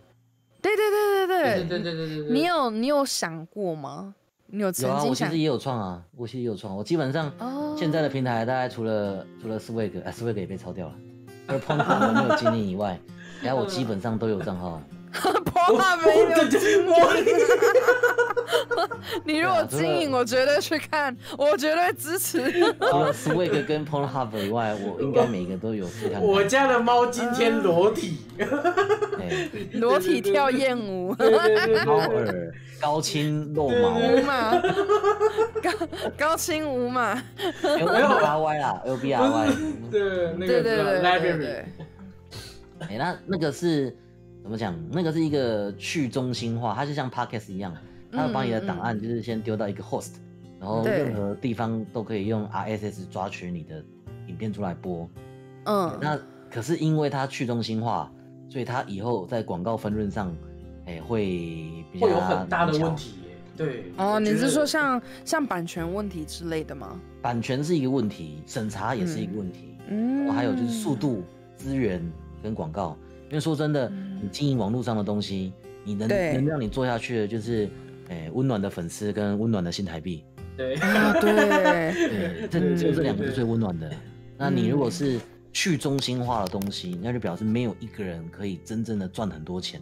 对对对对对对对对对对对，你有你有想过吗？你有有啊，曾经想我其实也有创啊，我其实也有创，我基本上哦现在的平台大概除了除了 Swag，啊 Swag 也被抄掉了，而 p o n h u b 没有经营以外，然后我基本上都有账号。破话你如果经营，我绝对去看，我绝对支持。除了 Swag 跟 p o n h u b 以外，我应该每个都有去看看。我家的猫今天裸体，哎。裸体跳艳舞，猫耳、高清露毛。舞马，高高清舞马，，L B R Y 啦，L B R Y。对，那个对对对，哎，那那个是怎么讲？那个是一个去中心化，它就像 Podcast 一样，它会把你的档案就是先丢到一个 host，然后对任何地方都可以用 RSS 抓取你的影片出来播。嗯，那可是因为它去中心化，所以它以后在广告分润上，哎，会比较会有很大的问。题。对，哦，你是说像像版权问题之类的吗？版权是一个问题，审查也是一个问题，嗯，还有就是速度、资源跟广告。因为说真的，你经营网络上的东西，你能对能让你做下去的，就是诶温暖的粉丝跟温暖的新台币。对，啊，对，对，这对只有这两个是最温暖的。那你如果是去中心化的东西，那就表示没有一个人可以真正的赚很多钱。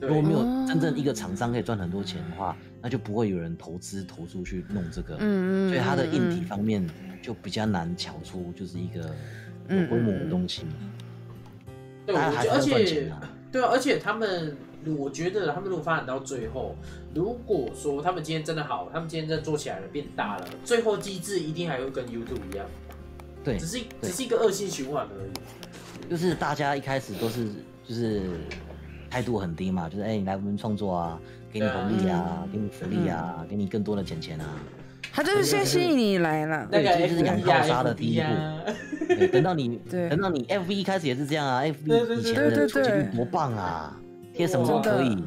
如果对没有哦真正一个厂商可以赚很多钱的话，那就不会有人投资投出去弄这个。嗯嗯，所以它的硬体嗯方面就比较难瞧出就是一个有嗯规模的嗯嗯东西嘛。对，我觉得，而且。对啊，而且他们，我觉得他们如果发展到最后，如果说他们今天真的好，他们今天真的做起来了，变大了，最后机制一定还会跟 YouTube 一样，对只，是只是一个恶性循环而已。就是大家一开始都是就是态度很低嘛，就是哎、你来我们创作啊，给你红利啊，嗯给你福利啊，给你更多的钱钱啊。他就是先吸引你来了。那个对这就是养套杀的第一步等到你 对等到你 FB 一开始也是这样啊，F 一以前对对的出勤率多棒啊，贴什么都可以。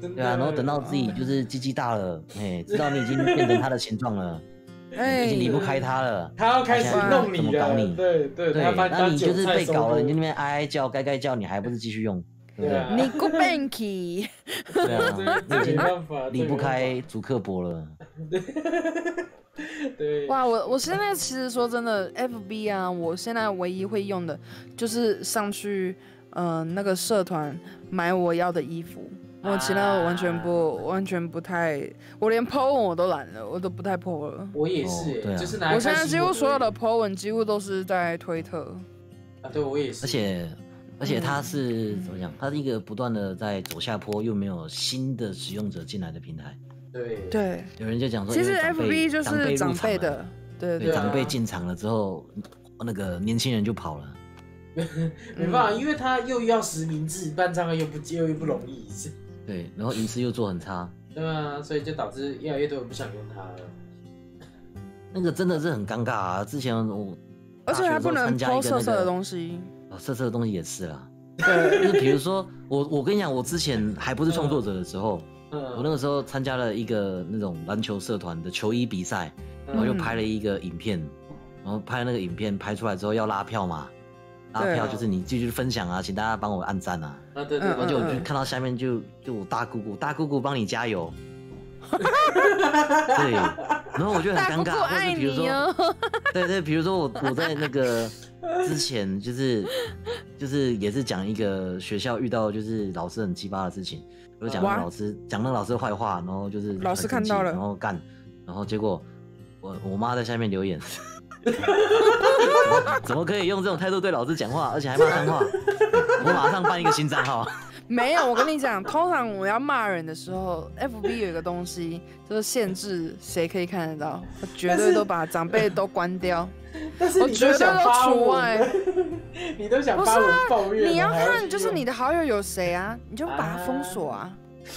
对啊，然后等到自己就是鸡鸡大了，哎，知道你已经变成他的形状了，哎已经离不开他了。他要开始弄你了，怎么搞你对对，对他，把那你就是被搞了，你就那边哀哀叫、该该叫，你还不是继续用，你 go banky，对？啊，这没你已经办法，离不开主克伯了。法，对，哇，我我现在其实说真的，FB 啊，我现在唯一会用的就是上去，呃，那个社团买我要的衣服。我其他我完全不，完全不太，我连 po 文我都懒了，我都不太 po 了。我也是哦对啊。就是拿我现在几乎所有的 po 文几乎都是在推特。啊，对我也是，而且而且它是嗯怎么讲？它是一个不断的在走下坡，又没有新的使用者进来的平台。对对，有人就讲说，其实 FB 就长辈是长入场了辈的，对对长辈进场了之后，那个年轻人就跑了。没办法，因为他又要实名制，办账号又不又又不容易，对，然后隐私又做很差，对啊，所以就导致越来越多人不想用它了。那个真的是很尴尬啊！之前我而且还不能大学的时候 po 色色的东西。啊色色的东西也是啦。对，就是比如说我我跟你讲，我之前还不是创作者的时候，嗯，我那个时候参加了一个那种篮球社团的球衣比赛，然后就拍了一个影片，然后拍那个影片拍出来之后要拉票嘛，拉票就是你继续分享啊，请大家帮我按赞啊，啊，对对嗯然后就我就看到下面就就我大姑姑大姑姑帮你加油，对，然后我就很尴尬，或爱者比如说。对对，比如说我我在那个 之前就是就是也是讲一个学校遇到就是老师很鸡巴的事情，我就讲那老师讲那个老师的坏话，然后就是老师看到了然后干，然后结果我我妈在下面留言。怎么可以用这种态度对老师讲话，而且还骂脏话？我马上办一个新账号。没有，我跟你讲，通常我要骂人的时候，FB 有一个东西就是限制谁可以看得到，我绝对都把长辈都关掉。但是 你我绝对都除发文外，你都想不是发文啊抱怨了，你要看就是你的好友有谁啊，你就把他封锁啊。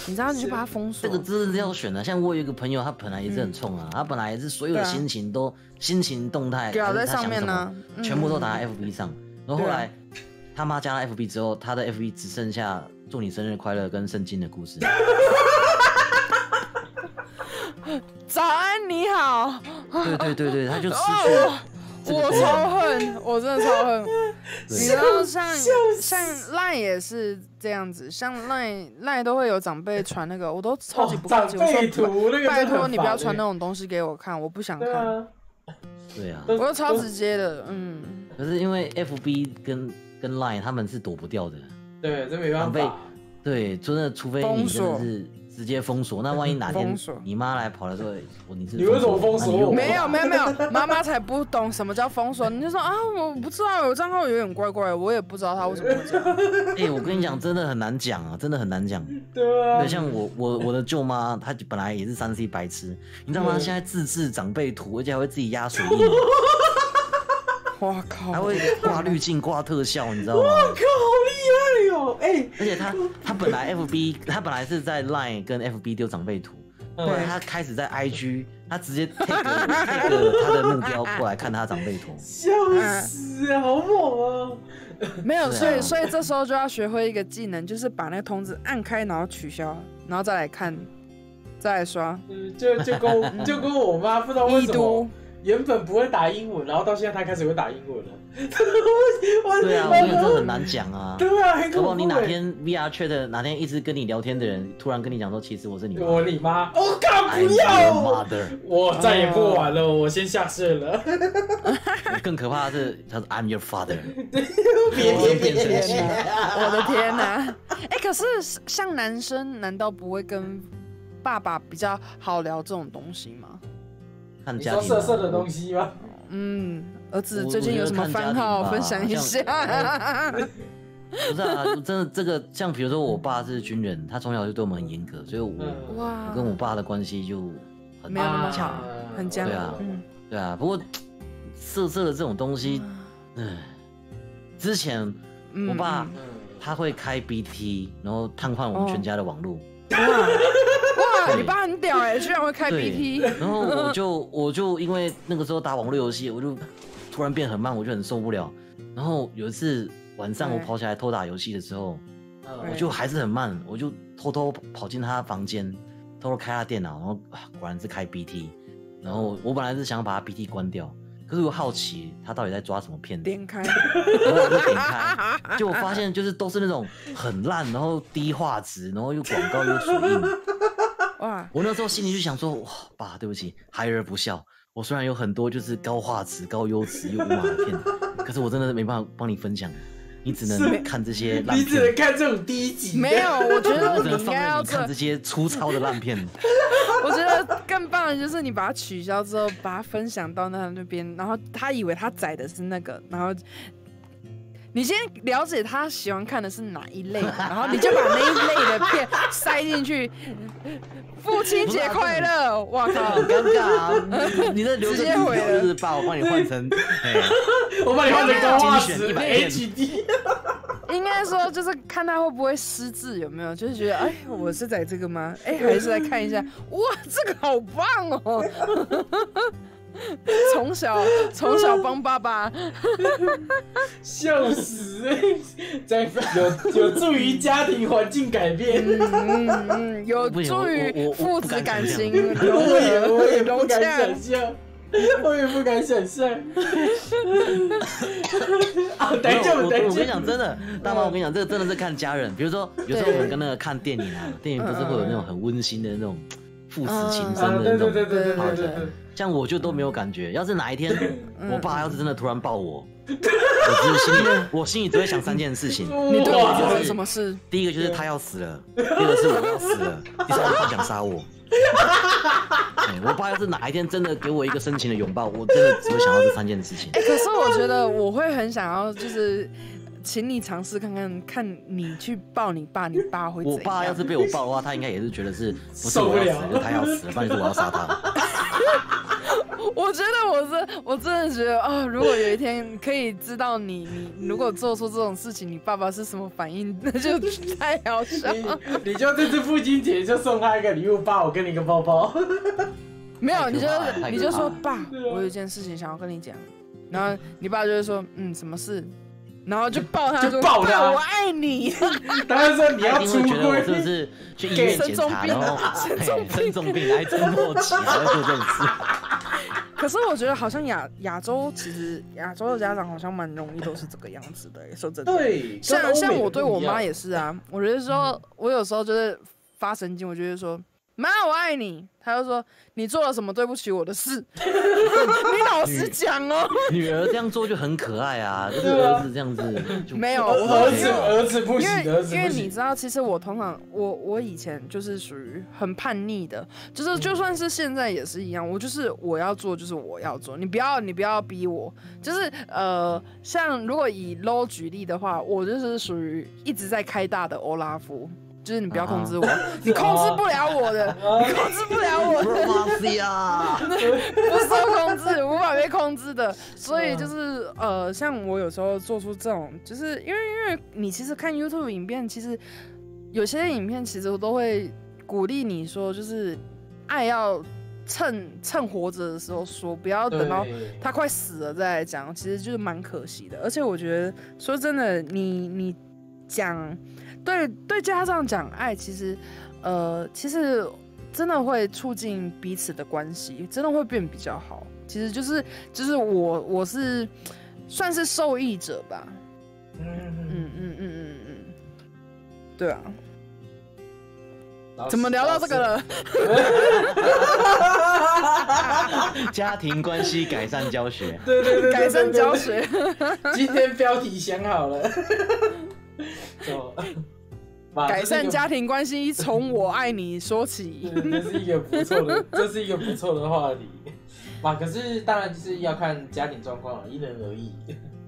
你知道你就把他封锁这个。真的是要选的。像我有一个朋友，他本来也是很冲啊，他本来也是所有的对啊心情都、心情动态，表在还是他想什么上面呢嗯全部都打在 FB 上。然后后对啊来他妈加了 FB 之后，他的 FB 只剩下祝你生日快乐跟圣经的故事。早安，你好。对对对对，他就失哦去这个我超恨，我真的超恨。你知道像像赖也是这样子，像赖赖都会有长辈传那个，我都超级不客气，哦我说图那个拜托你不要传那种东西给我看，我不想看。对啊，我都超直接的，嗯，可是因为 FB 跟跟 Line 他们是躲不掉的，对，这没办法。对，真的除非你真的是直接封锁，那万一哪天你妈来跑来说，我你是你为什么封锁没有没有没有，妈妈才不懂什么叫封锁，你就说啊，我不知道，我账号有点怪怪的，我也不知道他为什么会这样。哎、我跟你讲，真的很难讲啊，真的很难讲。对啊对，，像我我我的舅妈，她本来也是三 C 白痴，你知道吗？嗯现在自制长辈图，而且还会自己压水印，哇靠还！会挂滤镜、挂特效，你知道吗？靠，好厉害哦！哎，而且他他本来 FB，他本来是在 Line 跟 FB 丢长辈图，后来他开始在 IG，他直接 take take 她的目标过来看他长辈图。笑死，好猛啊！没有，所以所以这时候就要学会一个技能，就是把那个通知按开，然后取消，然后再来看，再来刷嗯就就跟我就跟我妈不知道为什么。原本不会打英文，然后到现在他开始会打英文了。我我对啊，我跟你讲这很难讲啊。对啊，很搞不好恐怖欸你哪天 VR 确的哪天一直跟你聊天的人，突然跟你讲说，其实我是你妈。我你妈，我靠，I'm 不要。我再也不玩了，我先下线了。更可怕的是，他说 I'm your father。别别别变生气我的天哪！哎、可是像男生，难道不会跟爸爸比较好聊这种东西吗？看家庭啊色色的东西吗？嗯，儿子最近有什么番号分享一下？不是啊，真的这个像比如说我爸是军人，他从小就对我们很严格，所以我、嗯哇我跟我爸的关系就很没有那么巧，很僵。对啊嗯，对啊，不过色色的这种东西，嗯，之前嗯我爸他会开 BT，然后瘫痪我们全家的网络。哇你爸很屌哎，居然会开 BT。然后我就我就因为那个时候打网络游戏，我就突然变很慢，我就很受不了。然后有一次晚上我跑起来偷打游戏的时候，嗯我就还是很慢，我就偷偷跑进他房间，偷偷开他电脑，然后啊果然是开 BT。然后我本来是想把他 BT 关掉，可是我好奇他到底在抓什么片子，点开，然后我就点开，结果发现就是都是那种很烂，然后低画质，然后又广告又水印。哇，我那时候心里就想说，哇，爸，对不起，孩儿不孝。我虽然有很多就是高画质、高优质又无码的片，可是我真的没办法帮你分享，你只能看这些烂你只能，看这种低级。没有，我觉得我只你应能放你看这些粗糙的烂片。我觉得更棒的就是你把它取消之后，把它分享到那那边，然后他以为他载的是那个，然后你先了解他喜欢看的是哪一类，然后你就把那一类的片塞进去。父亲节快乐！哇靠很！尴尬啊！你你的留直接回了就是把我帮你换成，哎，我帮你换成高画精选质100片 HD。应该说就是看他会不会失智，有没有？就是觉得哎，我是在这个吗？哎，还是来看一下，哇，这个好棒哦！从小从小帮爸爸，笑死、欸！在 有有助于家庭环境改变。嗯有助于我我我父子感情融我也合我也融不敢洽想。象，我也不敢想象。啊，等一下，我我等一下我跟你讲，真的，大妈，我跟你讲，这个真的是看家人。比如说，有时候我们跟那个看电影啊，电影不是会有那种很温馨的那种父子情深的那种对对对对画面对对对。像我就都没有感觉。要是哪一天嗯我爸要是真的突然抱我，我只是心里我心里只会想三件事情：你对我哇做了什么事？第一个就是他要死了，第二个是我要死了，第三个他想杀我。哎我爸要是哪一天真的给我一个深情的拥抱，我真的只会想到这三件事情。哎、可是我觉得我会很想要，就是请你尝试看看，看你去抱你爸，你爸会怎样？我爸要是被我抱的话，他应该也是觉得是不是受不了我要死了，就是他要死了，不然就是我要杀他。我觉得我是我真的觉得啊、如果有一天可以知道你你如果做出这种事情，你爸爸是什么反应，那就太好笑了。你你就这次父亲节就送他一个礼物，爸，我给你一个包包。没有，你就你就说爸，我有一件事情想要跟你讲，然后你爸就会说嗯什么事，然后就抱他就说抱他我爱你。当然说你要觉得我是不柜，是去医院检查，然后生重病嘿生重病、癌症末期，还会做这种事。可是我觉得好像亚亚洲其实亚洲的家长好像蛮容易都是这个样子的耶，说真的。对，像像我对我妈也是啊，我觉得说，我有时候就是发神经，我就会说妈我爱你，他就说你做了什么对不起我的事，你老实讲哦。女儿这样做就很可爱啊，就是儿子这样子就没有儿子儿子不因行，为因为。你知道，其实我通常我我以前就是属于很叛逆的，就是就算是现在也是一样，我就是我要做就是我要做，你不要你不要逼我，就是呃，像如果以 low 举例的话，我就是属于一直在开大的欧拉夫。就是你不要控制我，你控制不了我的，你控制不了我的，Romancia，不受 控制，无法被控制的。所以就是呃，像我有时候做出这种，就是因为因为你其实看 YouTube 影片，其实有些影片其实我都会鼓励你说，就是爱要趁趁活着的时候说，不要等到对。他快死了再来讲，其实就是蛮可惜的。而且我觉得说真的，你你讲对对家长讲爱，其实呃，其实真的会促进彼此的关系，真的会变比较好。其实就是就是我我是算是受益者吧。嗯嗯嗯嗯嗯对啊，嗯，怎么聊到这个了？家庭关系改善教学，对对对对，改善教学，今天标题想好了，就把改善家庭。庭关系从我爱你说起。这是一个不错的，这是一个不错的话题。嘛，可是当然就是要看家庭状况，因人而异。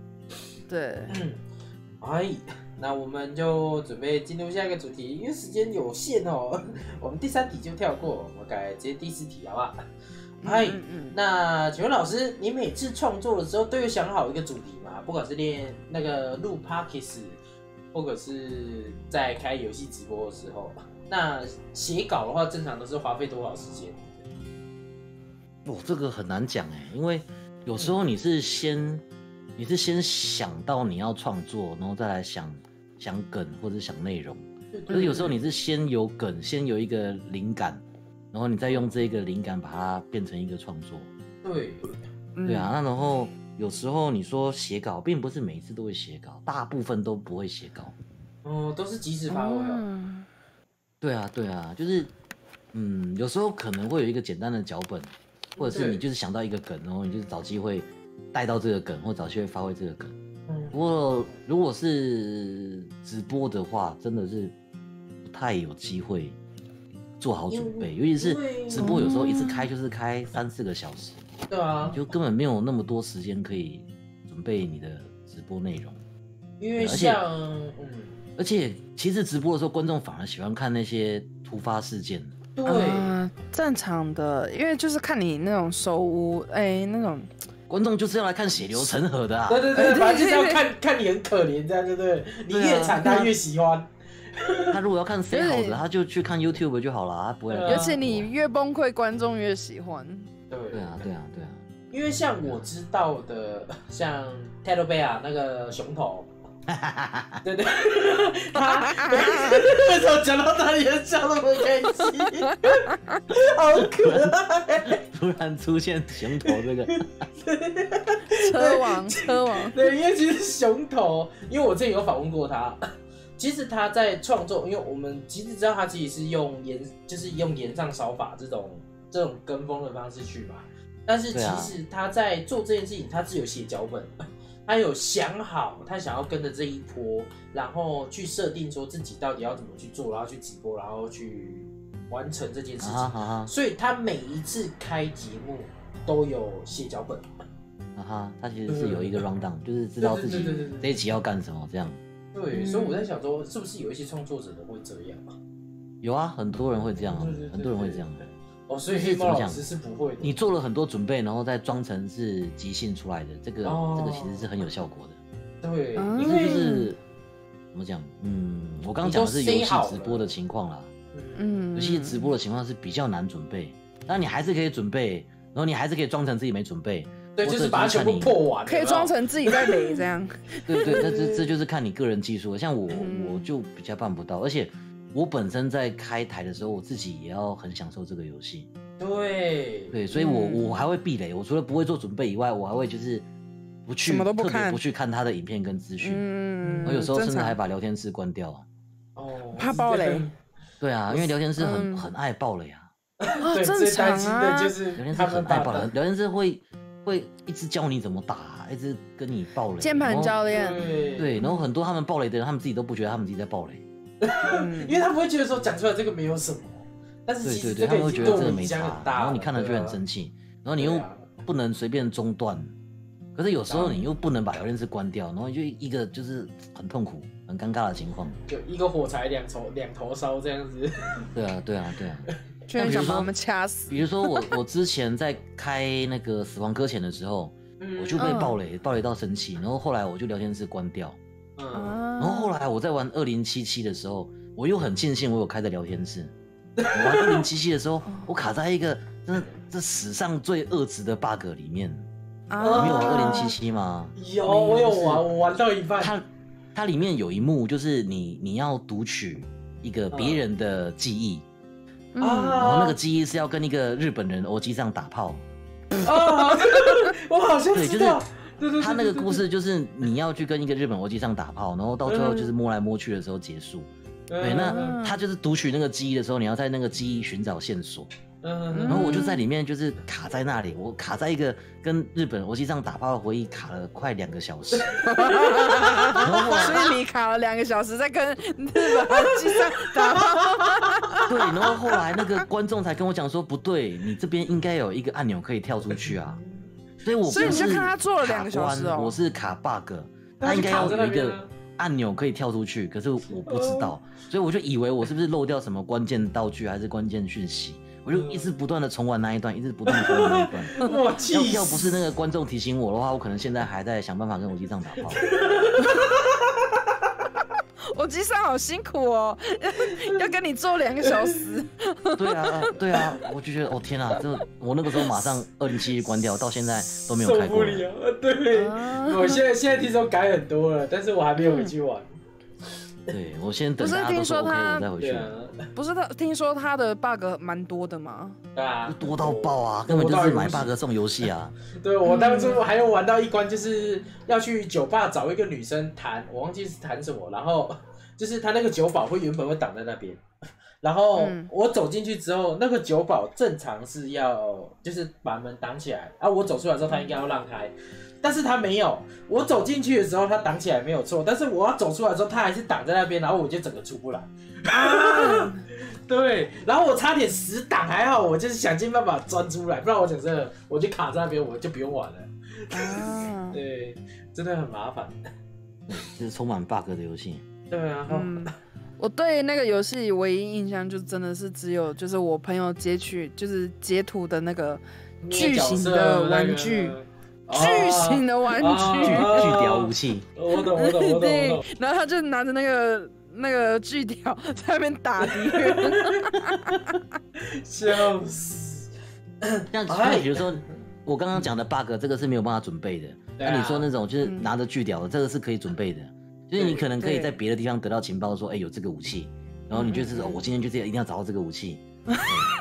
对，哎，那我们就准备进入下一个主题，因为时间有限哦，我们第三题就跳过，我们改接第四题好不好？哎，嗯嗯那请问老师，你每次创作的时候都有想好一个主题吗？不管是练那个录 p o d c a s 或者是在开游戏直播的时候，那写稿的话，正常都是花费多少时间？哦，这个很难讲哎，因为有时候你是先你是先想到你要创作，然后再来想想梗或者想内容。可是有时候你是先有梗，先有一个灵感，然后你再用这个灵感把它变成一个创作。对，嗯对啊，，那然后有时候你说写稿，并不是每一次都会写稿，大部分都不会写稿。哦，都是即时发挥哦。嗯 对啊，对啊，就是嗯，有时候可能会有一个简单的脚本，或者是你就是想到一个梗，然后你就是找机会带到这个梗，或找机会发挥这个梗。嗯不过如果是直播的话，真的是不太有机会做好准备，尤其是直播有时候一次开就是开三四个小时，对啊你，就根本没有那么多时间可以准备你的直播内容。因为而且像嗯，而且其实直播的时候，观众反而喜欢看那些突发事件。对，啊正常的，因为就是看你那种收屋，哎，那种观众就是要来看血流成河的啊！对对对，反正就是要看看你很可怜这样，对不对？你越惨，他越喜欢。他如果要看谁好对的，他就去看 YouTube 就好了，他不会而且你越崩溃，观众越喜欢。对。对啊，对啊，对啊，因为像我知道的，像泰罗贝亚那个熊头，对 对，他为什么讲到他也笑那么开心？好可爱。突然出现熊头这个，车王，车王，对，因为其实熊头，因为我之前有访问过他，其实他在创作，因为我们其实知道他其实是用岩，就是用岩上烧法这种这种跟风的方式去嘛。但是其实他在做这件事情，他是有写脚本，他有想好他想要跟着这一波，然后去设定说自己到底要怎么去做，然后去直播，然后去完成这件事情。啊哈哈所以他每一次开节目都有写脚本。啊哈，他其实是有一个 round down，就是知道自己对对对对对这一集要干什么这样。对，嗯所以我在想说，是不是有一些创作者都会这样啊？有啊，很多人会这样很多人会这样。哦，所以黑猫老师是不会的。你做了很多准备，然后再装成是即兴出来的，这个哦这个其实是很有效果的。对，嗯因为就是怎么讲？嗯，我刚刚讲的是游戏直播的情况啦。嗯，游戏直播的情况是比较难准备，但你还是可以准备，然后你还是可以装成自己没准备。对，或者就是把它全部看你破完，可以装成自己在垒这样。对对，那这这就是看你个人技术了。像我嗯我就比较办不到，而且我本身在开台的时候，我自己也要很享受这个游戏。对对，所以我嗯我还会避雷，我除了不会做准备以外，我还会就是不去什么都不特别看不去看他的影片跟资讯。嗯，我有时候甚至还把聊天室关掉啊。哦，怕爆雷 对啊，因为聊天室很嗯很爱爆雷啊，啊，最常担心的啊就。是聊天室很爱把爆雷，聊天室会会一直教你怎么打，一直跟你爆雷。键盘教练，对对，然后很多他们爆雷的人，他们自己都不觉得他们自己在爆雷。嗯因为他不会觉得说讲出来这个没有什么，但是对对对，其实这他们会觉得个已经对我这个没差们影响很，大然后你看了就很。生气，然后你又不能随便中断，可是有时候你又不能把聊天室关掉，然后就一个就是很痛苦、很尴尬的情况。就一个火柴两头两头烧这样子。对啊，对啊，对啊。居然想把我们掐死。比如说我我之前在开那个死亡搁浅的时候，嗯我就被爆雷，爆雷到生气，然后后来我就聊天室关掉，嗯，然然后后来我在玩二零七七的时候，我又很庆幸我有开的聊天室。我玩二零七七的时候，我卡在一个真的这史上最恶质的 bug 里面。你啊没有玩二零七七吗？有我有玩，我玩到一半。它它里面有一幕就是你你要读取一个别人的记忆，嗯然啊后那个记忆是要跟一个日本人欧机上打炮。啊，我好像对就是知道。对对，他那个故事就是你要去跟一个日本国际上打炮，然后到最后就是摸来摸去的时候结束。对，那嗯他就是读取那个记忆的时候，你要在那个记忆寻找线索。嗯然后我就在里面就是卡在那里，我卡在一个跟日本国际上打炮的回忆卡了快两个小时。所以你卡了两个小时在跟日本韩机上打炮。对，然后后来那个观众才跟我讲说，不对，你这边应该有一个按钮可以跳出去啊。所以我不所以你就是看他做了卡两个小时哦关我是卡 bug，他应该要有一个按钮可以跳出去，可是我不知道，所以我就以为我是不是漏掉什么关键道具还是关键讯息，我就一直不断的重玩那一段，一直不断的重玩那一段。我要要不是那个观众提醒我的话，我可能现在还在想办法跟我机上打炮。我机上好辛苦哦，要跟你做两个小时。对啊，对啊，我就觉得哦天啊，这我那个时候马上二零七关掉，到现在都没有开过。不了，对，啊我现在现在听说改很多了，但是我还没有回去玩。对我先等不是大家都说听说 OK，他我再回去不是他听说他的 bug 蛮多的吗？对啊，多到爆啊，根本就是买 bug 送游戏啊！对我当初还有玩到一关，就是要去酒吧找一个女生谈，我忘记是谈什么，然后就是他那个酒保会原本会挡在那边，然后嗯我走进去之后，那个酒保正常是要就是把门挡起来，啊，我走出来之后他应该要让开，但是他没有，我走进去的时候他挡起来没有错，但是我要走出来之后他还是挡在那边，然后我就整个出不来。啊，对，然后我差点死挡，还好我就是想尽办法钻出来，不然我讲真的，我就卡在那边，我就不用玩了。啊 对，真的很麻烦。就是充满 bug 的游戏。对啊，嗯，我对那个游戏唯一印象就真的是只有就是我朋友截取就是截图的那个巨型的玩具，巨型的，玩啊具，巨啊巨屌武器，我懂，我懂，我懂，我对。，然后他就拿着那个那个巨屌在那边打敌人，笑死。像哎比如说我刚刚讲的 bug，这个是没有办法准备的。那你说那种就是嗯。拿着巨屌的，这个是可以准备的，就是你可能可以在别的地方得到情报，说哎有这个武器，然后你就是哦我今天就是一定要找到这个武器，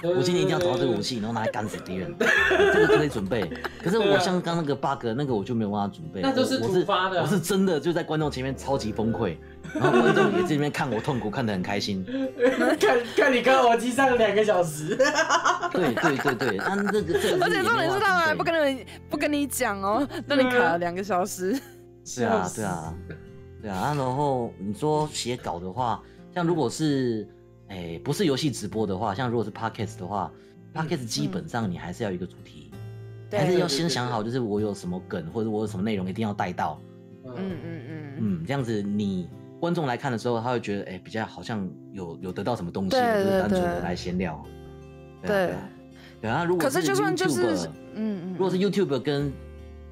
对 我今天一定要找到这个武。器，然后拿来干死敌人，这个可以准备。可是我像刚那个 bug，那个我就没有办法准备，那都是我突发的啊我是真的就在观众前面超级崩溃，然后观众也在那边看我痛苦，看得很开心。看看你看我机上两个小时，对对对对，那这个这个而且重点是他们还不跟。跟你不跟你讲哦，那你卡了两个小时，是啊，对啊，对啊。然后你说写稿的话，像如果是哎、不是游戏直播的话，像如果是 podcast 的话，podcast 基本上你还是要有一个主题，对还是要先想好，就是我有什么梗或者我有什么内容一定要带到，嗯嗯嗯，嗯，这样子你观众来看的时候，他会觉得诶、比较好像有有得到什么东西，对而不是对单纯的对来闲聊。对对啊。如果可是就算就是 YouTube 嗯嗯，如果是 YouTube 跟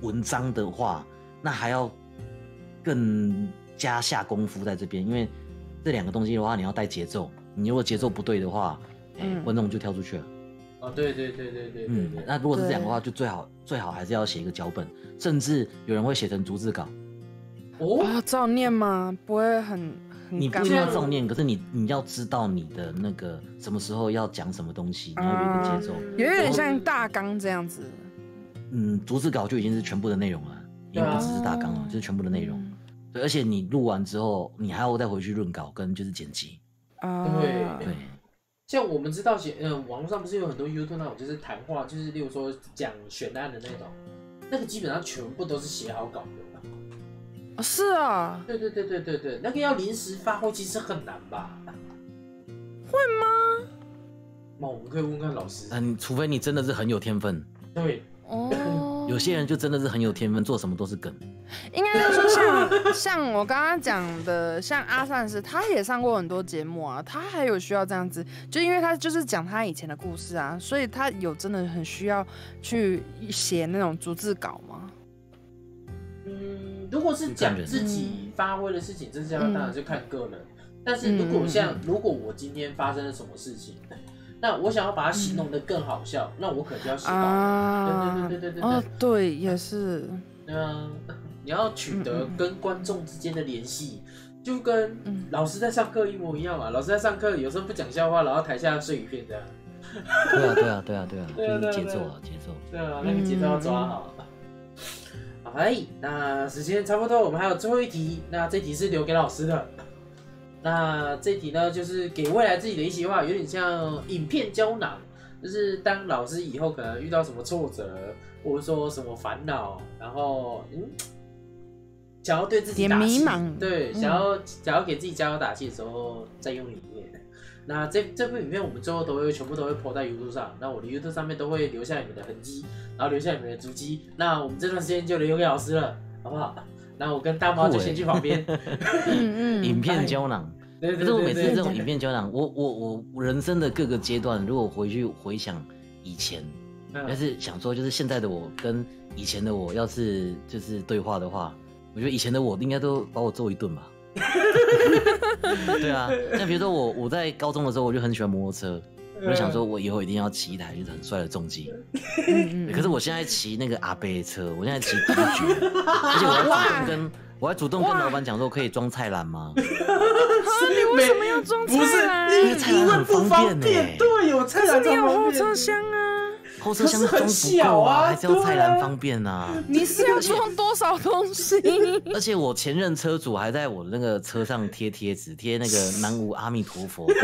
文章的话，那还要更加下功夫在这边，因为这两个东西的话，你要带节奏，你如果节奏不对的话，哎、嗯观众就跳出去了。哦，对对对对对对嗯对，，那如果是这样的话，就最好最好还是要写一个脚本，甚至有人会写成逐字稿。哦，啊，照念吗？不会很很你不一定要吗照念，可是你你要知道你的那个什么时候要讲什么东西，你要有一个节奏。有一点像大纲这样子。嗯，逐字稿就已经是全部的内容了，已经不只是大纲了，哦就是全部的内容。而且你录完之后，你还要再回去润稿跟就是剪辑。啊，对对，像我们知道写，呃，网络上不是有很多 YouTube 那种就是谈话，就是例如说讲悬案的那种，那个基本上全部都是写好稿的。哦是啊，对对对对对对，那个要临时发挥其实很难吧？会吗？那我们可以问看老师。嗯，除非你真的是很有天分，对，哦，有些人就真的是很有天分，做什么都是梗。应该是说像像我刚刚讲的，像阿善师，他也上过很多节目啊，他还有需要这样子，就因为他就是讲他以前的故事啊，所以他有真的很需要去写那种逐字稿吗？嗯，如果是讲自己发挥的事情，这样当然就看个人。但是如果像如果我今天发生了什么事情，那我想要把它形容的更好笑，那我可就要写稿。啊，对对对对对对哦，对，也是，对啊，你要取得跟观众之间的联系，就跟嗯老师在上课一模一样嘛。老师在上课有时候不讲笑话，然后台下睡一片这样。对啊，对啊，对啊，对啊，对啊就是节对啊奏啊，节奏。对啊，那个节奏要抓好。好，哎，那时间差不多，我们还有最后一题，那这题是留给老师的。那这题呢，就是给未来自己的一席话，有点像影片胶囊，就是当老师以后可能遇到什么挫折，或者说什么烦恼，然后嗯，想要对自己打气迷茫对，嗯想要、想要给自己加油打气的时候，再用里面。那这这部影片我们最后都会全部都会 po 在 YouTube 上，那我的 YouTube 上面都会留下你们的痕迹，然后留下你们的足迹。那我们这段时间就留给老师了，好不好？那我跟大猫就先去旁边。嗯嗯，影片胶囊。对对可是我每次这种影片胶囊，我我我我人生的各个阶段，如果回去回想以前，但是想说，就是现在的我跟以前的我，要是就是对话的话，我觉得以前的我应该都把我揍一顿吧。对啊，像比如说我我在高中的时候，我就很喜欢摩托车，我就想说我以后一定要骑一台就是很帅的重机。可是我现在骑那个阿贝车，我现在骑迪爵，而且我还主动跟我还主动跟老板讲说可以装菜篮吗？啊，你为什么要装不是菜篮？因因为菜篮很方便方便，欸对，有菜篮你有后车厢啊，后车厢装不小够啊还是要菜篮方便啊。你是要装多少东西？而且我前任车主还在我的那个车上贴贴纸，贴那个南无阿弥陀佛。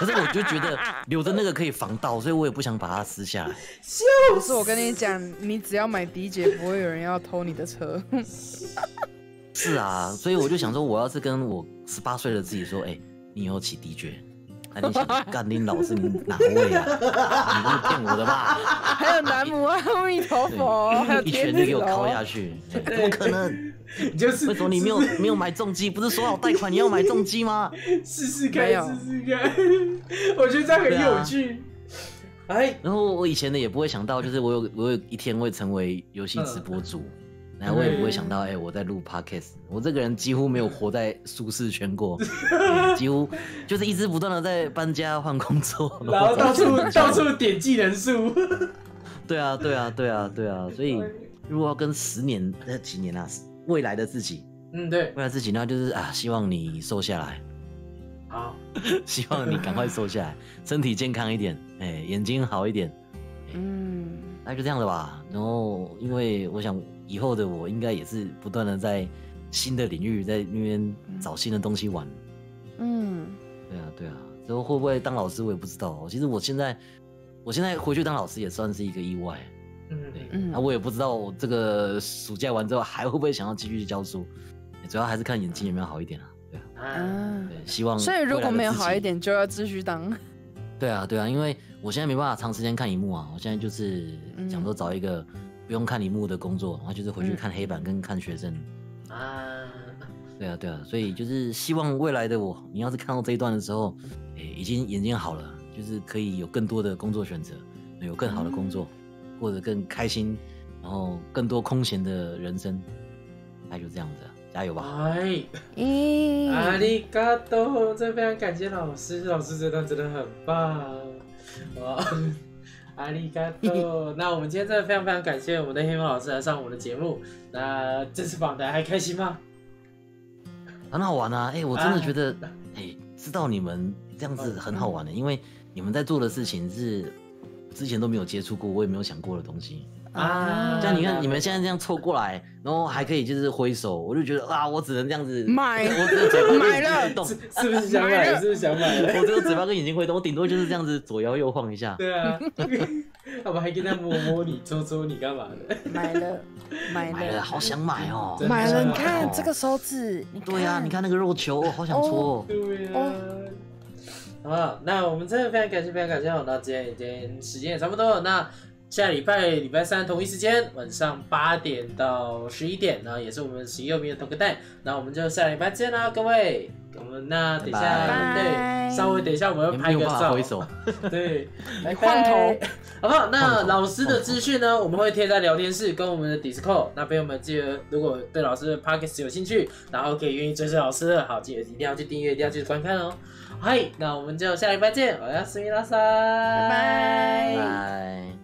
可是我就觉得留着那个可以防盗，所以我也不想把它撕下来。不是，我跟你讲，你只要买迪姐，不会有人要偷你的车。是啊，所以我就想说，我要是跟我十八岁的自己说，哎、你以后骑 DJ，那你想干林老师你哪位啊？你不是骗我的吧？还有南无阿弥陀佛，还有一拳就给我敲哦。下去，怎么可能？你就是为什么你没有没有买重机？不是说好贷款你要买重机吗？试试看，试试看，我觉得这样很有趣。哎，然后我以前呢也不会想到，就是我有我有一天会成为游戏直播主，然后我也不会想到，哎、我在录 podcast，我这个人几乎没有活在舒适圈过，对几乎就是一直不断的在搬家换工作，然后到处到处点技能数，对啊对啊对啊对啊，所以如果要跟十年那几年啊未来的自己，嗯，对，未来自己那就是啊，希望你瘦下来，好，希望你赶快瘦下来，身体健康一点，哎、眼睛好一点。嗯，那就这样的吧。然后，因为我想以后的我应该也是不断的在新的领域在那边找新的东西玩。嗯，对啊，对啊。之后会不会当老师我也不知道。其实我现在，我现在回去当老师也算是一个意外。嗯，对，嗯那我也不知道我这个暑假完之后还会不会想要继续教书。主要还是看眼睛有没有好一点啊。对啊，啊，啊，对，希望。所以如果没有好一，点，就要继续当。对啊，对啊，因为我现在没办法长时间看荧幕啊，我现在就是想说找一个不用看荧幕的工作，然后就是回去嗯。看黑板跟看学生。啊，对啊，对啊，所以就是希望未来的我，你要是看到这一段的时候，诶，已经眼睛好了，就是可以有更多的工作选择，有更好的工作，或者更开心，然后更多空闲的人生，那就这样子啊，加油吧！哎，咦，阿里嘎多，真非常感谢老师，老师这段真的很棒，哇，阿里嘎多。那我们今天真的非常非常感谢我们的黑猫老师来上我们的节目，那这次访谈还开心吗？很好玩啊！哎、我真的啊觉得，哎、知道你们这样子很好玩的，因为你们在做的事情是之前都没有接触过，我也没有想过的东西。啊像你看，你们现在这样凑过来，然后还可以就是挥手，我就觉得啊，我只能这样子买我只有嘴巴跟买了眼睛会动，是是不是想买了？是不是想买了？我只有嘴巴跟眼睛会动，我顶多就是这样子左摇右晃一下。对啊，我们还跟他摸摸你、搓搓你干嘛的？买了，买买了，好想买哦。买了！你哦看这个手指，对啊，你看那个肉球，我好想搓哦。对啊。好，那我们真的非常感谢，非常感谢。那今天已经时间也差不多了，那下礼拜礼拜三同一时间晚上八点到十一点，然后也是我们十一二名的同个蛋，那我们就下礼拜见啦，各位。我们那等一下对，稍微等一下我们你们没有会拍个照 对，来换头好不好？那老师的资讯呢，我们会贴在聊天室跟我们的 Discord。那朋友们记得，如果对老师的 Podcast 有兴趣，然后可以愿意追随老师的，好，记得一定要去订阅，一定要去观看哦。嗨，那我们就下礼拜见，我要思密拉萨，拜拜拜。